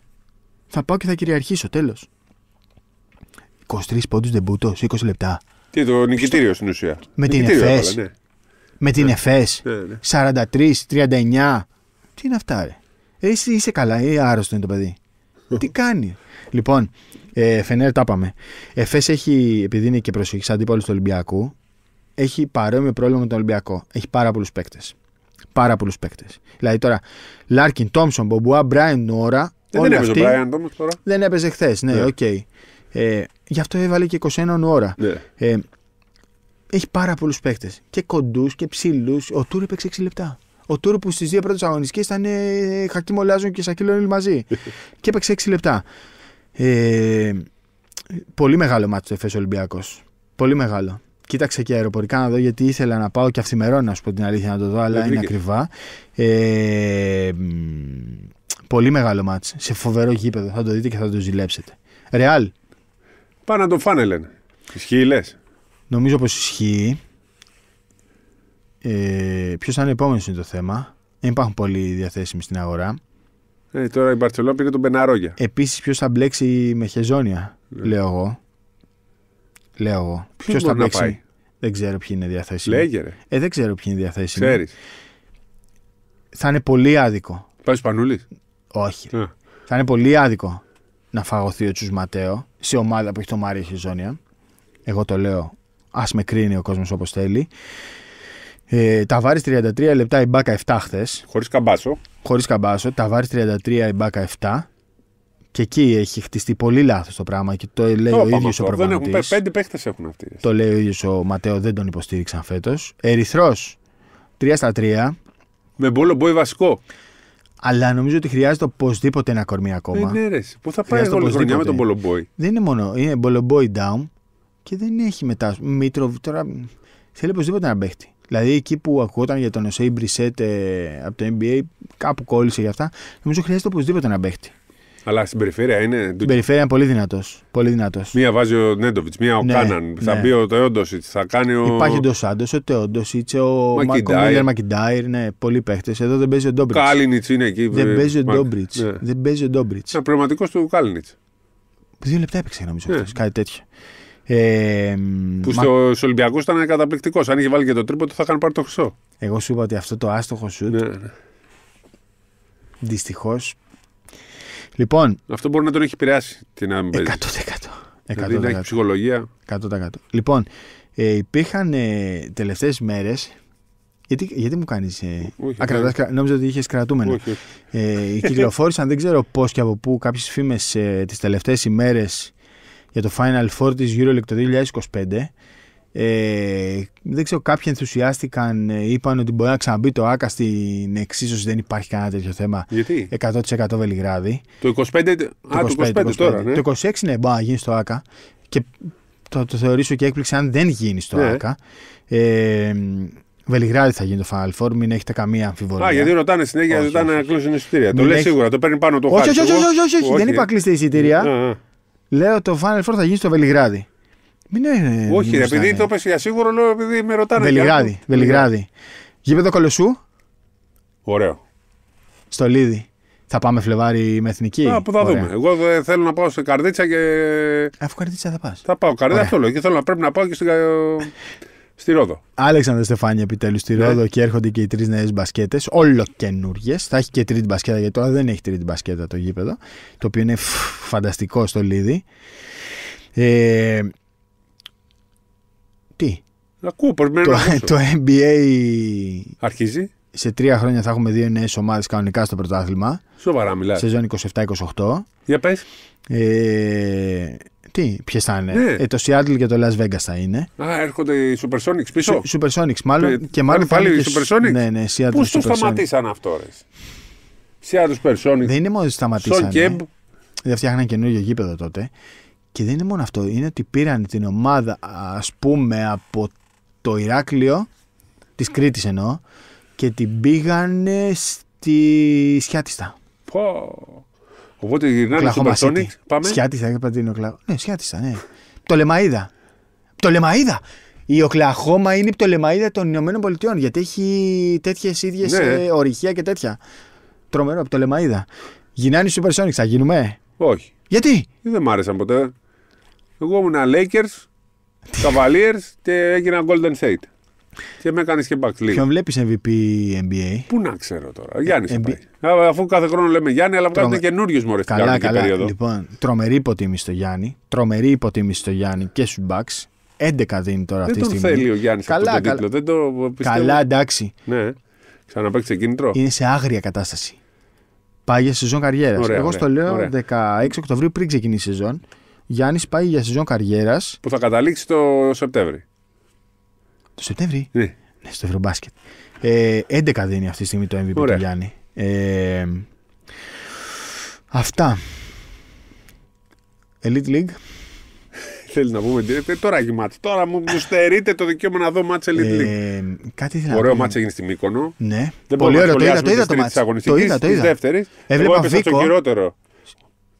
Θα πάω και θα κυριαρχήσω, τέλος. 23 πόντους ντεμπούτο, 20 λεπτά. Τι το νικητήριο στην ουσία. Με την Νικητήριο ΕΦΕΣ. έβαλε, ναι. Με την ΕΦΕΣ. Ναι, ναι. 43, 39. Τι είναι αυτά, ρε. Ε, Είσαι, είσαι καλά, ή άρρωστο είναι το παιδί. Τι κάνει. Λοιπόν, ε, Φενέρ τα είπαμε. Εφές έχει, επειδή είναι και προσεχής αντίπαλος του Ολυμπιακού, έχει παρόμοιο πρόβλημα με τον Ολυμπιακό. Έχει πάρα πολλούς παίκτες. Πάρα πολλούς παίκτες. Δηλαδή τώρα, Λάρκιν, Τόμσον, Μπομπουά, Μπράιν, Νόρα. Ε, Δεν όλοι έπαιζε ο αυτοί Μπράιαντ όμως τώρα. Δεν έπαιζε χθες, ναι, Ναι. οκ. Ε, γι' αυτό έβαλε και 21 ώρα. Ναι. Ε, έχει πάρα πολλούς παίκτες. Και κοντούς και ψηλούς. Ο Τούρ έπαιξε 6 λεπτά. Ο Τούρ που στις δύο πρώτες αγωνιστικές ήταν ε, Χακίμ Ολάζον και Σακίλ Ονίλ μαζί. και έπαιξε 6 λεπτά. Ε, πολύ μεγάλο μάτσο το Εφέ Ολυμπιακός. Πολύ μεγάλο. Κοίταξε και αεροπορικά να δω γιατί ήθελα να πάω και αυθημερών να σου πω την αλήθεια να το δω, αλλά Δεν είναι βρήκες. ακριβά. Ε, μ, πολύ μεγάλο μάτσο. Σε φοβερό γήπεδο. Θα το δείτε και θα το ζηλέψετε. Ρεάλ. Πάνε να τον φάνε λένε. Ισχύει λες. Νομίζω πως ισχύει. Ε, Ποιος θα είναι επόμενος είναι το θέμα. Δεν υπάρχουν πολλοί διαθέσιμοι στην αγορά. Ε, τώρα η Μπαρσελόνα πήρε τον Μπεναρόγια. Επίσης, ποιος θα μπλέξει με χεζόνια, λέω εγώ. Λέω εγώ. Ποιος Ποιος θα μπορεί να μπλέξει; πάει; Δεν ξέρω ποιοι είναι διαθέσιμοι. Λέγε ρε. Ε, δεν ξέρω ποιοι είναι διαθέσιμοι. Ξέρεις. Θα είναι πολύ άδικο. Πάει Σπανούλη. Όχι. Θα είναι πολύ άδικο να φαγωθεί ο Τσους Ματέο σε ομάδα που έχει το Μάριο Χεζόνια. Εγώ το λέω Α με κρίνει ο κόσμος όπως θέλει. Ε, Ταβάρης 33 λεπτά, η Μπάκα 7 χθες. Χωρίς καμπάσο. Χωρίς καμπάσο. Ταβάρη 33, η Μπάκα 7. Και εκεί έχει χτιστεί πολύ λάθος το πράγμα και το λέει Το ο είπαμε ίδιο ο αυτό. Δεν έχουν, προπονητής. πέντε παίχτες έχουν αυτοί. Το λέει ο ίδιος ο Ματέο, δεν τον υποστήριξαν φέτος. Ερυθρός 3 στα 3. Με μπόλο μπόι βασικό. Αλλά νομίζω ότι χρειάζεται οπωσδήποτε ένα κορμί ακόμα. Ε, ναι, ρε. Πού θα πάει Χρειάζεται όλη η χρονιά με τον οπωσδήποτε. μπόλο μπόι. Δεν είναι μόνο. Είναι Μπολομπόι down και δεν έχει μετά. Μήτροβ τώρα θέλει οπωσδήποτε ένα παίχτη. Δηλαδή εκεί που ακούγονταν για τον Οσέι Μπρισέτ ε, από το NBA, κάπου κόλλησε για αυτά. Νομίζω χρειάζεται οπωσδήποτε ένα παίχτη. Αλλά στην περιφέρεια είναι. Στην περιφέρεια είναι πολύ δυνατός. Πολύ δυνατός. Μία βάζει ο Νέντοβιτς, μία ο Ναι, Κάναν. Θα ναι. μπει ο Τεόντοσιτς, θα κάνει ο. Υπάρχει ο Ντοσάντο, ο Τεόντοσιτς, ο Μακιντάιρ. Μάρκο Μίλλερ Μακιντάιρ. Ναι, πολλοί παίχτες. Εδώ δεν παίζει ο Ντόμπριτς. Κάλινιτς είναι εκεί. Δεν ε, παίζει ο μα- Ντόμπριτς. Ναι. Δεν παίζει ο Ντόμπριτς. Είναι πνευματικός του Κάλινιτς. Δύο λεπτά έπαιξε νομίζω Ναι. αυτός, κάτι τέτοιο. Ε, Που μα- στους Ολυμπιακούς ήταν καταπληκτικός. Αν είχε βάλει και το τρίπο, του θα είχαν πάρει το χρυσό. Εγώ σου είπα ότι αυτό το άστοχο σουτ Ναι, ναι. δυστυχώς. Λοιπόν, Αυτό μπορεί να τον έχει επηρεάσει την να μην 100%. παίζει. 100%. Δηλαδή να έχει ψυχολογία. 100%. Λοιπόν, ε, υπήρχαν ε, τελευταίες μέρες. Γιατί, γιατί μου κάνεις. Ε, Όχι, α, κρατάς κρα- νόμιζα ότι είχες κρατούμενο. Όχι, όχι. Ε, κυκλοφόρησαν δεν ξέρω πώς και από πού κάποιες φήμες ε, τις τελευταίες ημέρες για το Final Four της EuroLeague το 2025. Ε, δεν ξέρω, κάποιοι ενθουσιάστηκαν, ε, είπαν ότι μπορεί να ξαναμπεί το ΑΚΑ στην εξίσωση, δεν υπάρχει κανένα τέτοιο θέμα. Γιατί; 100% Βελιγράδι. το 25. Α, το 25, τώρα. Ναι. Το 26 ναι, μπορεί να γίνει στο ΑΚΑ. Και το, το θεωρήσω και έκπληξη αν δεν γίνει στο Ναι. ΑΚΑ. Ε, Βελιγράδι θα γίνει το Final Four, μην έχετε καμία αμφιβολία. Α, γιατί ρωτάνε συνέχεια, Όχι, ζητάνε όχι. να κλείσουν εισιτήρια. Το Μην λέει έχει- σίγουρα, το παίρνει πάνω το όχι, χάρτη. όχι, όχι, όχι, όχι, όχι, δεν ε. είπα κλείστε εισιτήρια. Α, α. Λέω το Final Four θα γίνει στο Βελιγράδι. Μην είναι. Όχι, μην ρε, επειδή γουστάνε. το πες για σίγουρο, λέω επειδή με ρωτάνε. Βελιγράδι. για- Βελιγράδι. Γήπεδο Κολοσσού, Ωραίο. στο Λίδι. Θα πάμε Φλεβάρι με εθνική. Α, που θα Ωραία. δούμε. Εγώ δε- θέλω να πάω σε καρδίτσα και. Αφού καρτίτσα θα πας. Θα πάω καρδίτσα, Ωραία. αυτό λέω. Και θέλω να πρέπει να πάω και στη, στη Ρόδο. Άλεξανδρο Στεφάνη επιτέλους στη Ναι. Ρόδο και έρχονται και οι τρεις νέες μπασκέτες. Όλο καινούριε. Θα έχει και τρίτη μπασκέτα γιατί τώρα δεν έχει τρίτη μπασκέτα το γήπεδο. Το οποίο είναι φ, φανταστικό στο Λίδι. Ε, τι; Ακούω, περιμένω Το, να ακούσω. το NBA Αρχίζει. σε τρία χρόνια θα έχουμε δύο νέες ομάδες κανονικά στο πρωτάθλημα. Σοβαρά μιλάς. Σεζόν 27-28. Για πες. Ε, τι, ποιες θα είναι; Ναι. Ε, το Seattle και το Las Vegas θα είναι. Α, έρχονται οι Supersonics πίσω; Su- Supersonics, μάλλον. Ε, και μάλλον πάλι θα είναι οι και Supersonics? Ναι, ναι, Seattle Πού το Supersonics. σταματήσαν αυτό, ρε; Seattle Supersonics. Δεν είναι μόνο ότι σταματήσανε. Σον Κέμπ. Δεν φτιάχναν καινούριο γήπεδο τότε. Και δεν είναι μόνο αυτό. Είναι ότι πήραν την ομάδα, ας πούμε, από το Ηράκλειο, τη Κρήτης εννοώ, και την πήγανε στη Σιάτιστα. Πω. Οπότε γυρνάνε οι Οκλαχώμα Supersonics. City. Πάμε. Σιάτιστα, είπα την Οκλα... Ναι, Σιάτιστα, ναι. Το Λεμαίδα. Το Λεμαίδα. Η Οκλαχώμα είναι η πτωλεμαίδα των Ηνωμένων Πολιτειών γιατί έχει τέτοιες ίδιες Ναι. ορυχεία και τέτοια. Τρομερό από το Λεμαίδα. Γυρνάνε οι Supersonics, θα γίνουμε; Όχι. Γιατί; Δεν μ' άρεσαν ποτέ. Εγώ ήμουν Lakers, Cavaliers και έγινα Golden State. Και με έκανε και Bucks League. Ποιον βλέπεις MVP NBA. Πού να ξέρω τώρα. Γιάννης θα Εμπι- πάει. Α, Αφού κάθε χρόνο λέμε Γιάννη, αλλά βγάζουν Τρομε- καινούριου μωρές στην Καλά, κανονική καλά. περίοδο. Λοιπόν, τρομερή υποτίμηση στο Γιάννη. Τρομερή υποτίμηση στο Γιάννη και στους Bucks. 11 δίνει τώρα Δεν αυτή τη τον στιγμή. θέλει ο Γιάννης Καλά, αυτό τον καλά. τίτλο. Δεν το πιστεύω. Καλά, εντάξει. Ναι. Ξαναπέξει κίνητρο. Είναι σε άγρια κατάσταση. Πάει για σεζόν καριέρας. Ωραία, Εγώ ωραία, στο λέω ωραία. 16 Οκτωβρίου πριν ξεκινήσει η σεζόν. Γιάννης πάει για σεζόν καριέρας Που θα καταλήξει το Σεπτέμβρη. Το Σεπτέμβρη; Ναι. Ναι, στο Ευρωμπάσκετ. Ε, 11 δίνει αυτή τη στιγμή το MVP Ωραία. του Γιάννη. Ε, αυτά. Elite League. Θέλεις να πούμε. ε, Τώρα έχει μάτς. Τώρα μου, μου στερείτε το δικαίωμα να δω μάτς Elite League. Ε, κάτι ήθελα να Ωραίο πω. μάτς έγινε στη Μύκονο. Ναι. Δεν Πολύ μπορούμε να ωραίο. Το είδα, το σχολιάσουμε είδα τις το τρίτες μάτς. Το αγωνιστικής, είδα, το της είδα. δεύτερης. Έβλεπα Εγώ έπεσα στο Βίκο. χειρότερο.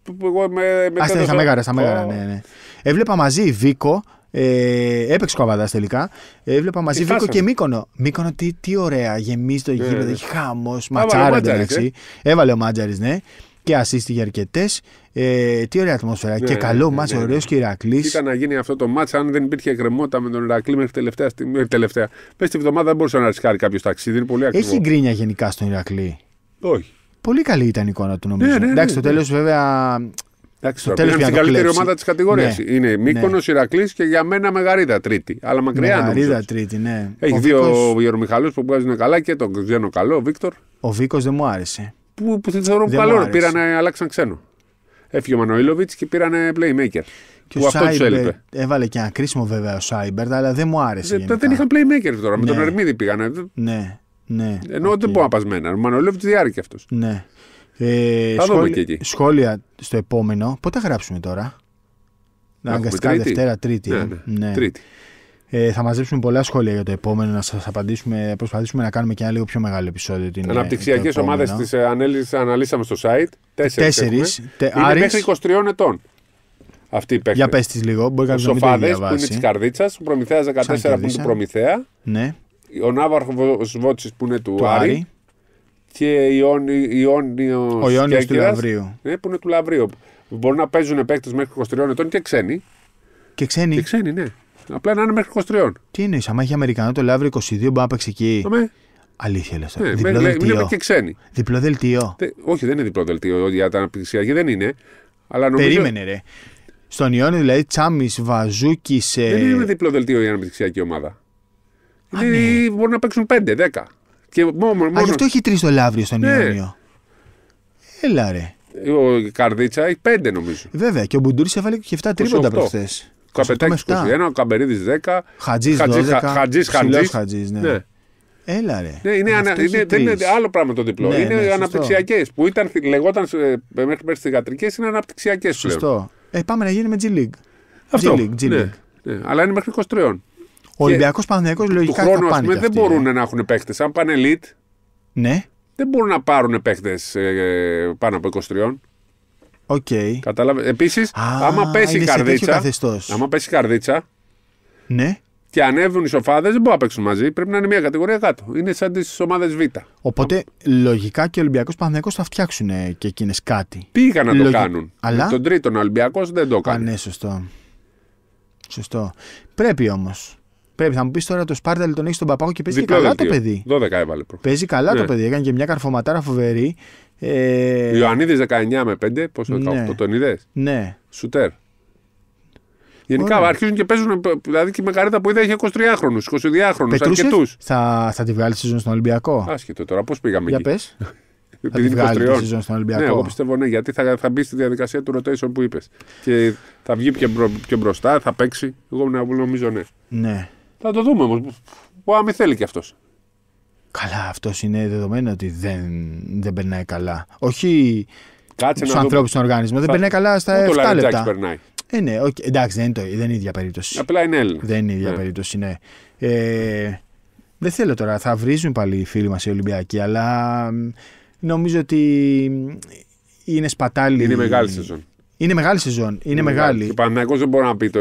Που- που Εγώ με, με Α, στα πέτασα- Μέγαρα, στα Μέγαρα, Ω, ναι, ναι. Έβλεπα μαζί Βίκο. Ε, έπαιξε κοβαδά τελικά. Έβλεπα μαζί Τι Βίκο φάσανε. και Μύκονο. Μύκονο, τι, τι ωραία. Γεμίζει το Ναι, γήπεδο, ναι. έχει χάμο. ο Ματσάρα Μάτζαρης, εντάξει. Έβαλε ο Μάτζαρης, ναι. Και assist για αρκετές. Ε, τι ωραία ατμόσφαιρα. Ναι, και καλό ναι, μάτς, ναι, ναι. ωραίος και Ηρακλής. Ήταν να γίνει αυτό το μάτς αν δεν υπήρχε εκκρεμότητα με τον Ηρακλή μέχρι τελευταία στιγμή. ε, Τελευταία. Πες τη βδομάδα δεν μπορούσε να ρισκάρει κάποιος ταξίδι. Είναι πολύ ακριβό. Έχει γκρίνια γενικά στον Ηρακλή. Όχι. Πολύ καλή ήταν η εικόνα του νομίζω. Ναι, ναι, ναι, Εντάξει, στο ναι. τέλος βέβαια Εντάξει, Στο τώρα τέλος πήγαν στην πήγαν το καλύτερη κλέψει. ομάδα της κατηγορίας. Ναι. Είναι Μύκονος, Ηρακλής και για μένα Μεγαρίδα τρίτη. Αλλά μακριά Μεγαρίδα νομίζω. τρίτη, ναι. Έχει ο δύο Βίκος, Γερομιχαλού που βγάζουν καλά και τον Ξένο καλό, ο Βίκτορ. ο Βίκος δεν μου άρεσε. Που, που θεωρώ Δεν καλό. μου ρε. άρεσε. Πήρανε, αλλάξαν ξένο. Έφυγε ο Μανοήλοβιτ και πήρανε playmaker. Και που ο αυτό τους Σάιμπερ έλειπε. έβαλε και ένα κρίσιμο βέβαια ο Σάιμπερ, αλλά δεν μου άρεσε. Δεν, γενικά. δεν είχαν playmaker τώρα. Με Ναι. τον Ερμίδη πήγανε. Ναι, ναι. Ενώ οκ. δεν μπορεί να πας μένα. Ο Μανοήλοβιτ διάρκει κι αυτός. Ναι. Ε, Θα δούμε σχόλια, και εκεί. σχόλια στο επόμενο. Πότε θα γράψουμε τώρα; Αναγκαστικά Τρίτη; Δευτέρα, Τρίτη. Ναι, ε. ναι. Ναι. Τρίτη. Ε, θα μαζέψουμε πολλά σχόλια για το επόμενο, να σας απαντήσουμε. Προσπαθήσουμε να κάνουμε και ένα λίγο πιο μεγάλο επεισόδιο. Την, Αναπτυξιακές το ομάδες επόμενο. τι αναλύσαμε στο site. Τέσσερις. Τέσσερις. Τε- Είναι Άρης. μέχρι 23 ετών. Αυτή η παίκτη. Για πες τη λίγο, μπορεί Ο κάποιος να μην το έχει Σοφάδε που είναι της διαβάσει. Καρδίτσας, ο Προμηθέα 14 που είναι Καρδίτσα. του Προμηθέα, Ναι, ο Ναύαρχος Βότσης που είναι του, του Άρη, Άρη. Και Ιόνι- Ιόνιος Ο Ιόνιος του Κέρκυρας, Λαβρίου. Ναι, που είναι του Λαβρίου. Μπορούν να παίζουν παίκτες μέχρι 23 ετών και ξένοι. Και ξένοι. Και ξένοι, ναι. Απλά να είναι μέχρι 23. Τι εννοεί, άμα έχει Αμερικανό το Λαύριο 22, μπορεί να παίξει εκεί. Αμέ, Αλήθεια λες. Ναι, διπλό με- λέει- δελτίο. είναι και ξένοι. Διπλό δελτίο. Τε- όχι, δεν είναι διπλό δελτίο για τα αναπτυξιακή, δεν είναι. Αλλά νομίζω. Περίμενε, ρε. Στον Ιόνιο δηλαδή Τσάμις, Βαζούκης. Δεν είναι διπλό δελτίο η αναπτυξιακή ομάδα. Α, Είναι, Μπορούν να παίξουν 5-10. Και μόνο, μόνο, Α, γι' αυτό έχει τρεις το Λαύριο στον Ναι. Ιόνιο. Έλα, ρε. Ο Καρδίτσα έχει 5 νομίζω. Βέβαια, και ο Μπουντούρη έβαλε και 7 τρίποντα 28. προχθέ. Ο Καπετάκης 21, ο Καμπερίδης 10. Χατζής Χατζής, 12. Χατζής, Ψηλός Χατζής. Χατζής, ναι. Ναι. Έλα, ρε. Ναι, είναι, Γι' ανα, αυτό έχει είναι, δεν είναι τρεις. άλλο πράγμα το διπλό. Ναι, είναι ναι, σωστό. αναπτυξιακές. Που ήταν, λεγόταν ε, μέχρι πέρσι θηγατρικές, είναι αναπτυξιακές πλέον. Σωστό. Ε, πάμε να γίνει με G League. Αυτό. G League, G ναι, League. ναι. Αλλά είναι μέχρι 23. Ο Ολυμπιακός Παναθυνιακό Του λογικά χρόνου, θα ας πάνε. πούμε, κι δεν αυτοί, μπορούν ε. να έχουν παίχτε. Αν πάνε elite, Ναι, δεν μπορούν να πάρουν παίχτε ε, πάνω από 23. οκ. Κατάλαβε. Επίσης, Α, άμα πέσει η είναι σε τέτοιο καρδίτσα. καθεστώς. Άμα πέσει η καρδίτσα Ναι. και ανέβουν οι σοφάδες, δεν μπορούν να παίξουν μαζί. Πρέπει να είναι μια κατηγορία κάτω. Είναι σαν τις ομάδες Β. Οπότε λογικά και ο Ολυμπιακός Παναθυνιακό θα φτιάξουν ε, και εκείνες κάτι. Πήγαν να το Λογι- κάνουν; Αλλά- Με τον τρίτον Ολυμπιακός δεν το Α, έκανε. ναι, σωστό. Σωστό. Πρέπει όμως. Πρέπει. Θα μου πεις τώρα το Σπάρταλ τον έχεις στον Παπάκο και παίζει και Διπλό καλά το δελτίο. παιδί. 12 έβαλε προ. Παίζει καλά Ναι. το παιδί. Έκανε και μια καρφωματάρα φοβερή. Ε, Ιωαννίδης 19 με 5, πόσο Ναι. 18 τον είδες; ναι. Σουτέρ. Γενικά Ωραία. αρχίζουν και παίζουν. Δηλαδή και η Μεγαρίδα που είδα είχε 23χρονου, 22χρονου, Πετρούσεφ, αρκετούς. θα, θα τη βγάλει σεζόν στον Ολυμπιακό; Άσχετο τώρα, πώς πήγαμε Για εκεί; πες. θα Επειδή τη είναι βγάλει τη 23. σεζόν στον Ναι, Ολυμπιακό. εγώ πιστεύω ναι, γιατί θα, θα μπει στη διαδικασία του rotation που είπες. Και θα βγει πιο, μπρο- πιο μπροστά, θα παίξει. Εγώ να- νομίζω ναι. Ναι. Θα το δούμε όμως. Που αν μη θέλει κι αυτός. Καλά, αυτός είναι δεδομένο ότι δεν, δεν περνάει καλά. Όχι Κάτσε στους να δούμε. ανθρώπους στον οργανισμό, δεν Θα- περνάει καλά στα Ούτε ο 7 Λαριτζάκης λεπτά. περνάει; Ε, ναι, οκ, εντάξει, δεν είναι, το, δεν είναι η ίδια περίπτωση. Απλά είναι Έλληνα. Δεν είναι η ίδια Ναι. περίπτωση, ναι. Ε, δεν θέλω τώρα, θα βρίζουν πάλι οι φίλοι μας οι Ολυμπιακοί, αλλά μ, νομίζω ότι μ, είναι σπατάλη. Είναι μεγάλη σεζόν. Είναι μεγάλη σεζόν. Είναι μεγάλη. Και ο Παναγιώ δεν μπορεί να πει το.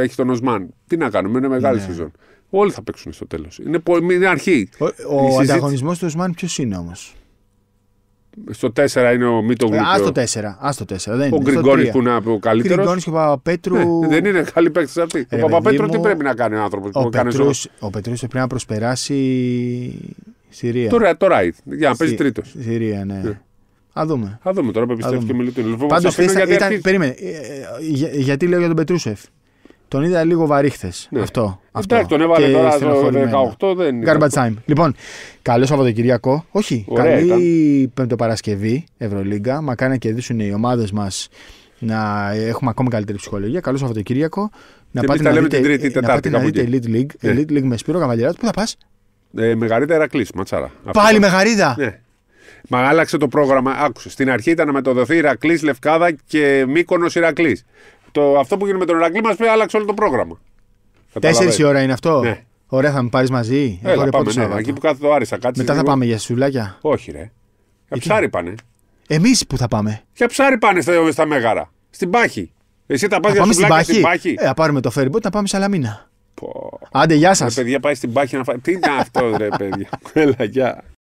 Έχει τον Οσμάν. Τι να κάνουμε, είναι μεγάλη Ναι. σεζόν. Όλοι θα παίξουν στο τέλος. Είναι, πο- είναι αρχή. Ο, Η ο συζήτηση- ανταγωνισμός του Οσμάν ποιος είναι όμως; Στο 4 είναι ο Μίτογλου. Α και το ο- 4. Ας το 4. Δεν Ο είναι. Στο Γκριγκόνη τρία. που είναι ο καλύτερος. Γκριγκόνης και ο Παπαπέτρου. δεν είναι καλή παίκτη αυτή. Ρε, ο Παπαπέτρο παιδί τι μου, πρέπει να κάνει ο άνθρωπος Ο που κάνει Πετρούς, ο Πετρούς πρέπει να προσπεράσει Συρία. Τώρα το right. Για να παίζει Στη- τρίτος. Συρία, ναι. Ναι. Α δούμε. Θα δούμε τώρα που Θα επιστρέφει και δούμε. ο Μιλουτίνος. Λοιπόν, Πάντως σας αφήνω γιατί ήταν. αρχίζει- Περίμενε. ε, ε, για- γιατί λέω για τον Πετρούσεφ. Τον είδα λίγο βαρύ χθες. Ναι. Αυτό. αυτό. Εντάξει, τον έβαλε Και τώρα στο στενοχωρημένος. 18, δεν είναι. Garbage time. Λοιπόν, καλό Σαββατοκυριακό. Όχι, Ωραία καλή Πέμπτο-Παρασκευή Ευρωλίγκα. Μακάρι να κερδίσουν οι ομάδες μας να έχουμε ακόμη καλύτερη ψυχολογία. Καλό Σαββατοκύριακο. Να Και πάτε εμείς τα να λέμε δείτε, την Τρίτη, να Τετάρτη, πάτε να κάπου δείτε Elite League. Ναι. Elite League με Σπύρο Καβαλιαράτο. Πού θα πας; Ε, μεγαλύτερα κλείσει, ματσάρα. Πάλι Αυτό. με γαρίδα. Ναι. Μα άλλαξε το πρόγραμμα. Άκουσες. Στην αρχή ήταν να μετοδοθεί Ηρακλής, Λευκάδα και Μήκονο Ηρακλής. Το, αυτό που γίνεται με τον Ηρακλή μας πει άλλαξε όλο το πρόγραμμα. Τέσσερις η Καταλαβαίνεις. ώρα είναι αυτό; Ναι. Ωραία, θα με πάρεις μαζί; Έχω Έλα, ρεπό πάμε, το ναι. Σάββατο. Εκεί που κάθεται ο Άρης, θα κάτσεις Μετά θα λίγο. πάμε για σουλάκια. Όχι, ρε. Για ψάρι πάνε. Εμείς που θα πάμε; Για ψάρι πάνε στα, στα Μέγαρα. Στην Πάχη. Εσύ τα πας Θα για πάμε στην σουβλάκια Πάχη; στην Πάχη; Ε, θα πάρουμε το ferry boat να πάμε Σαλαμίνα. Πω. Άντε, γεια Ρε σας. παιδιά, πάει στην Πάχη να φάει. Τι είναι αυτό, ρε παιδιά. Έλα, γεια.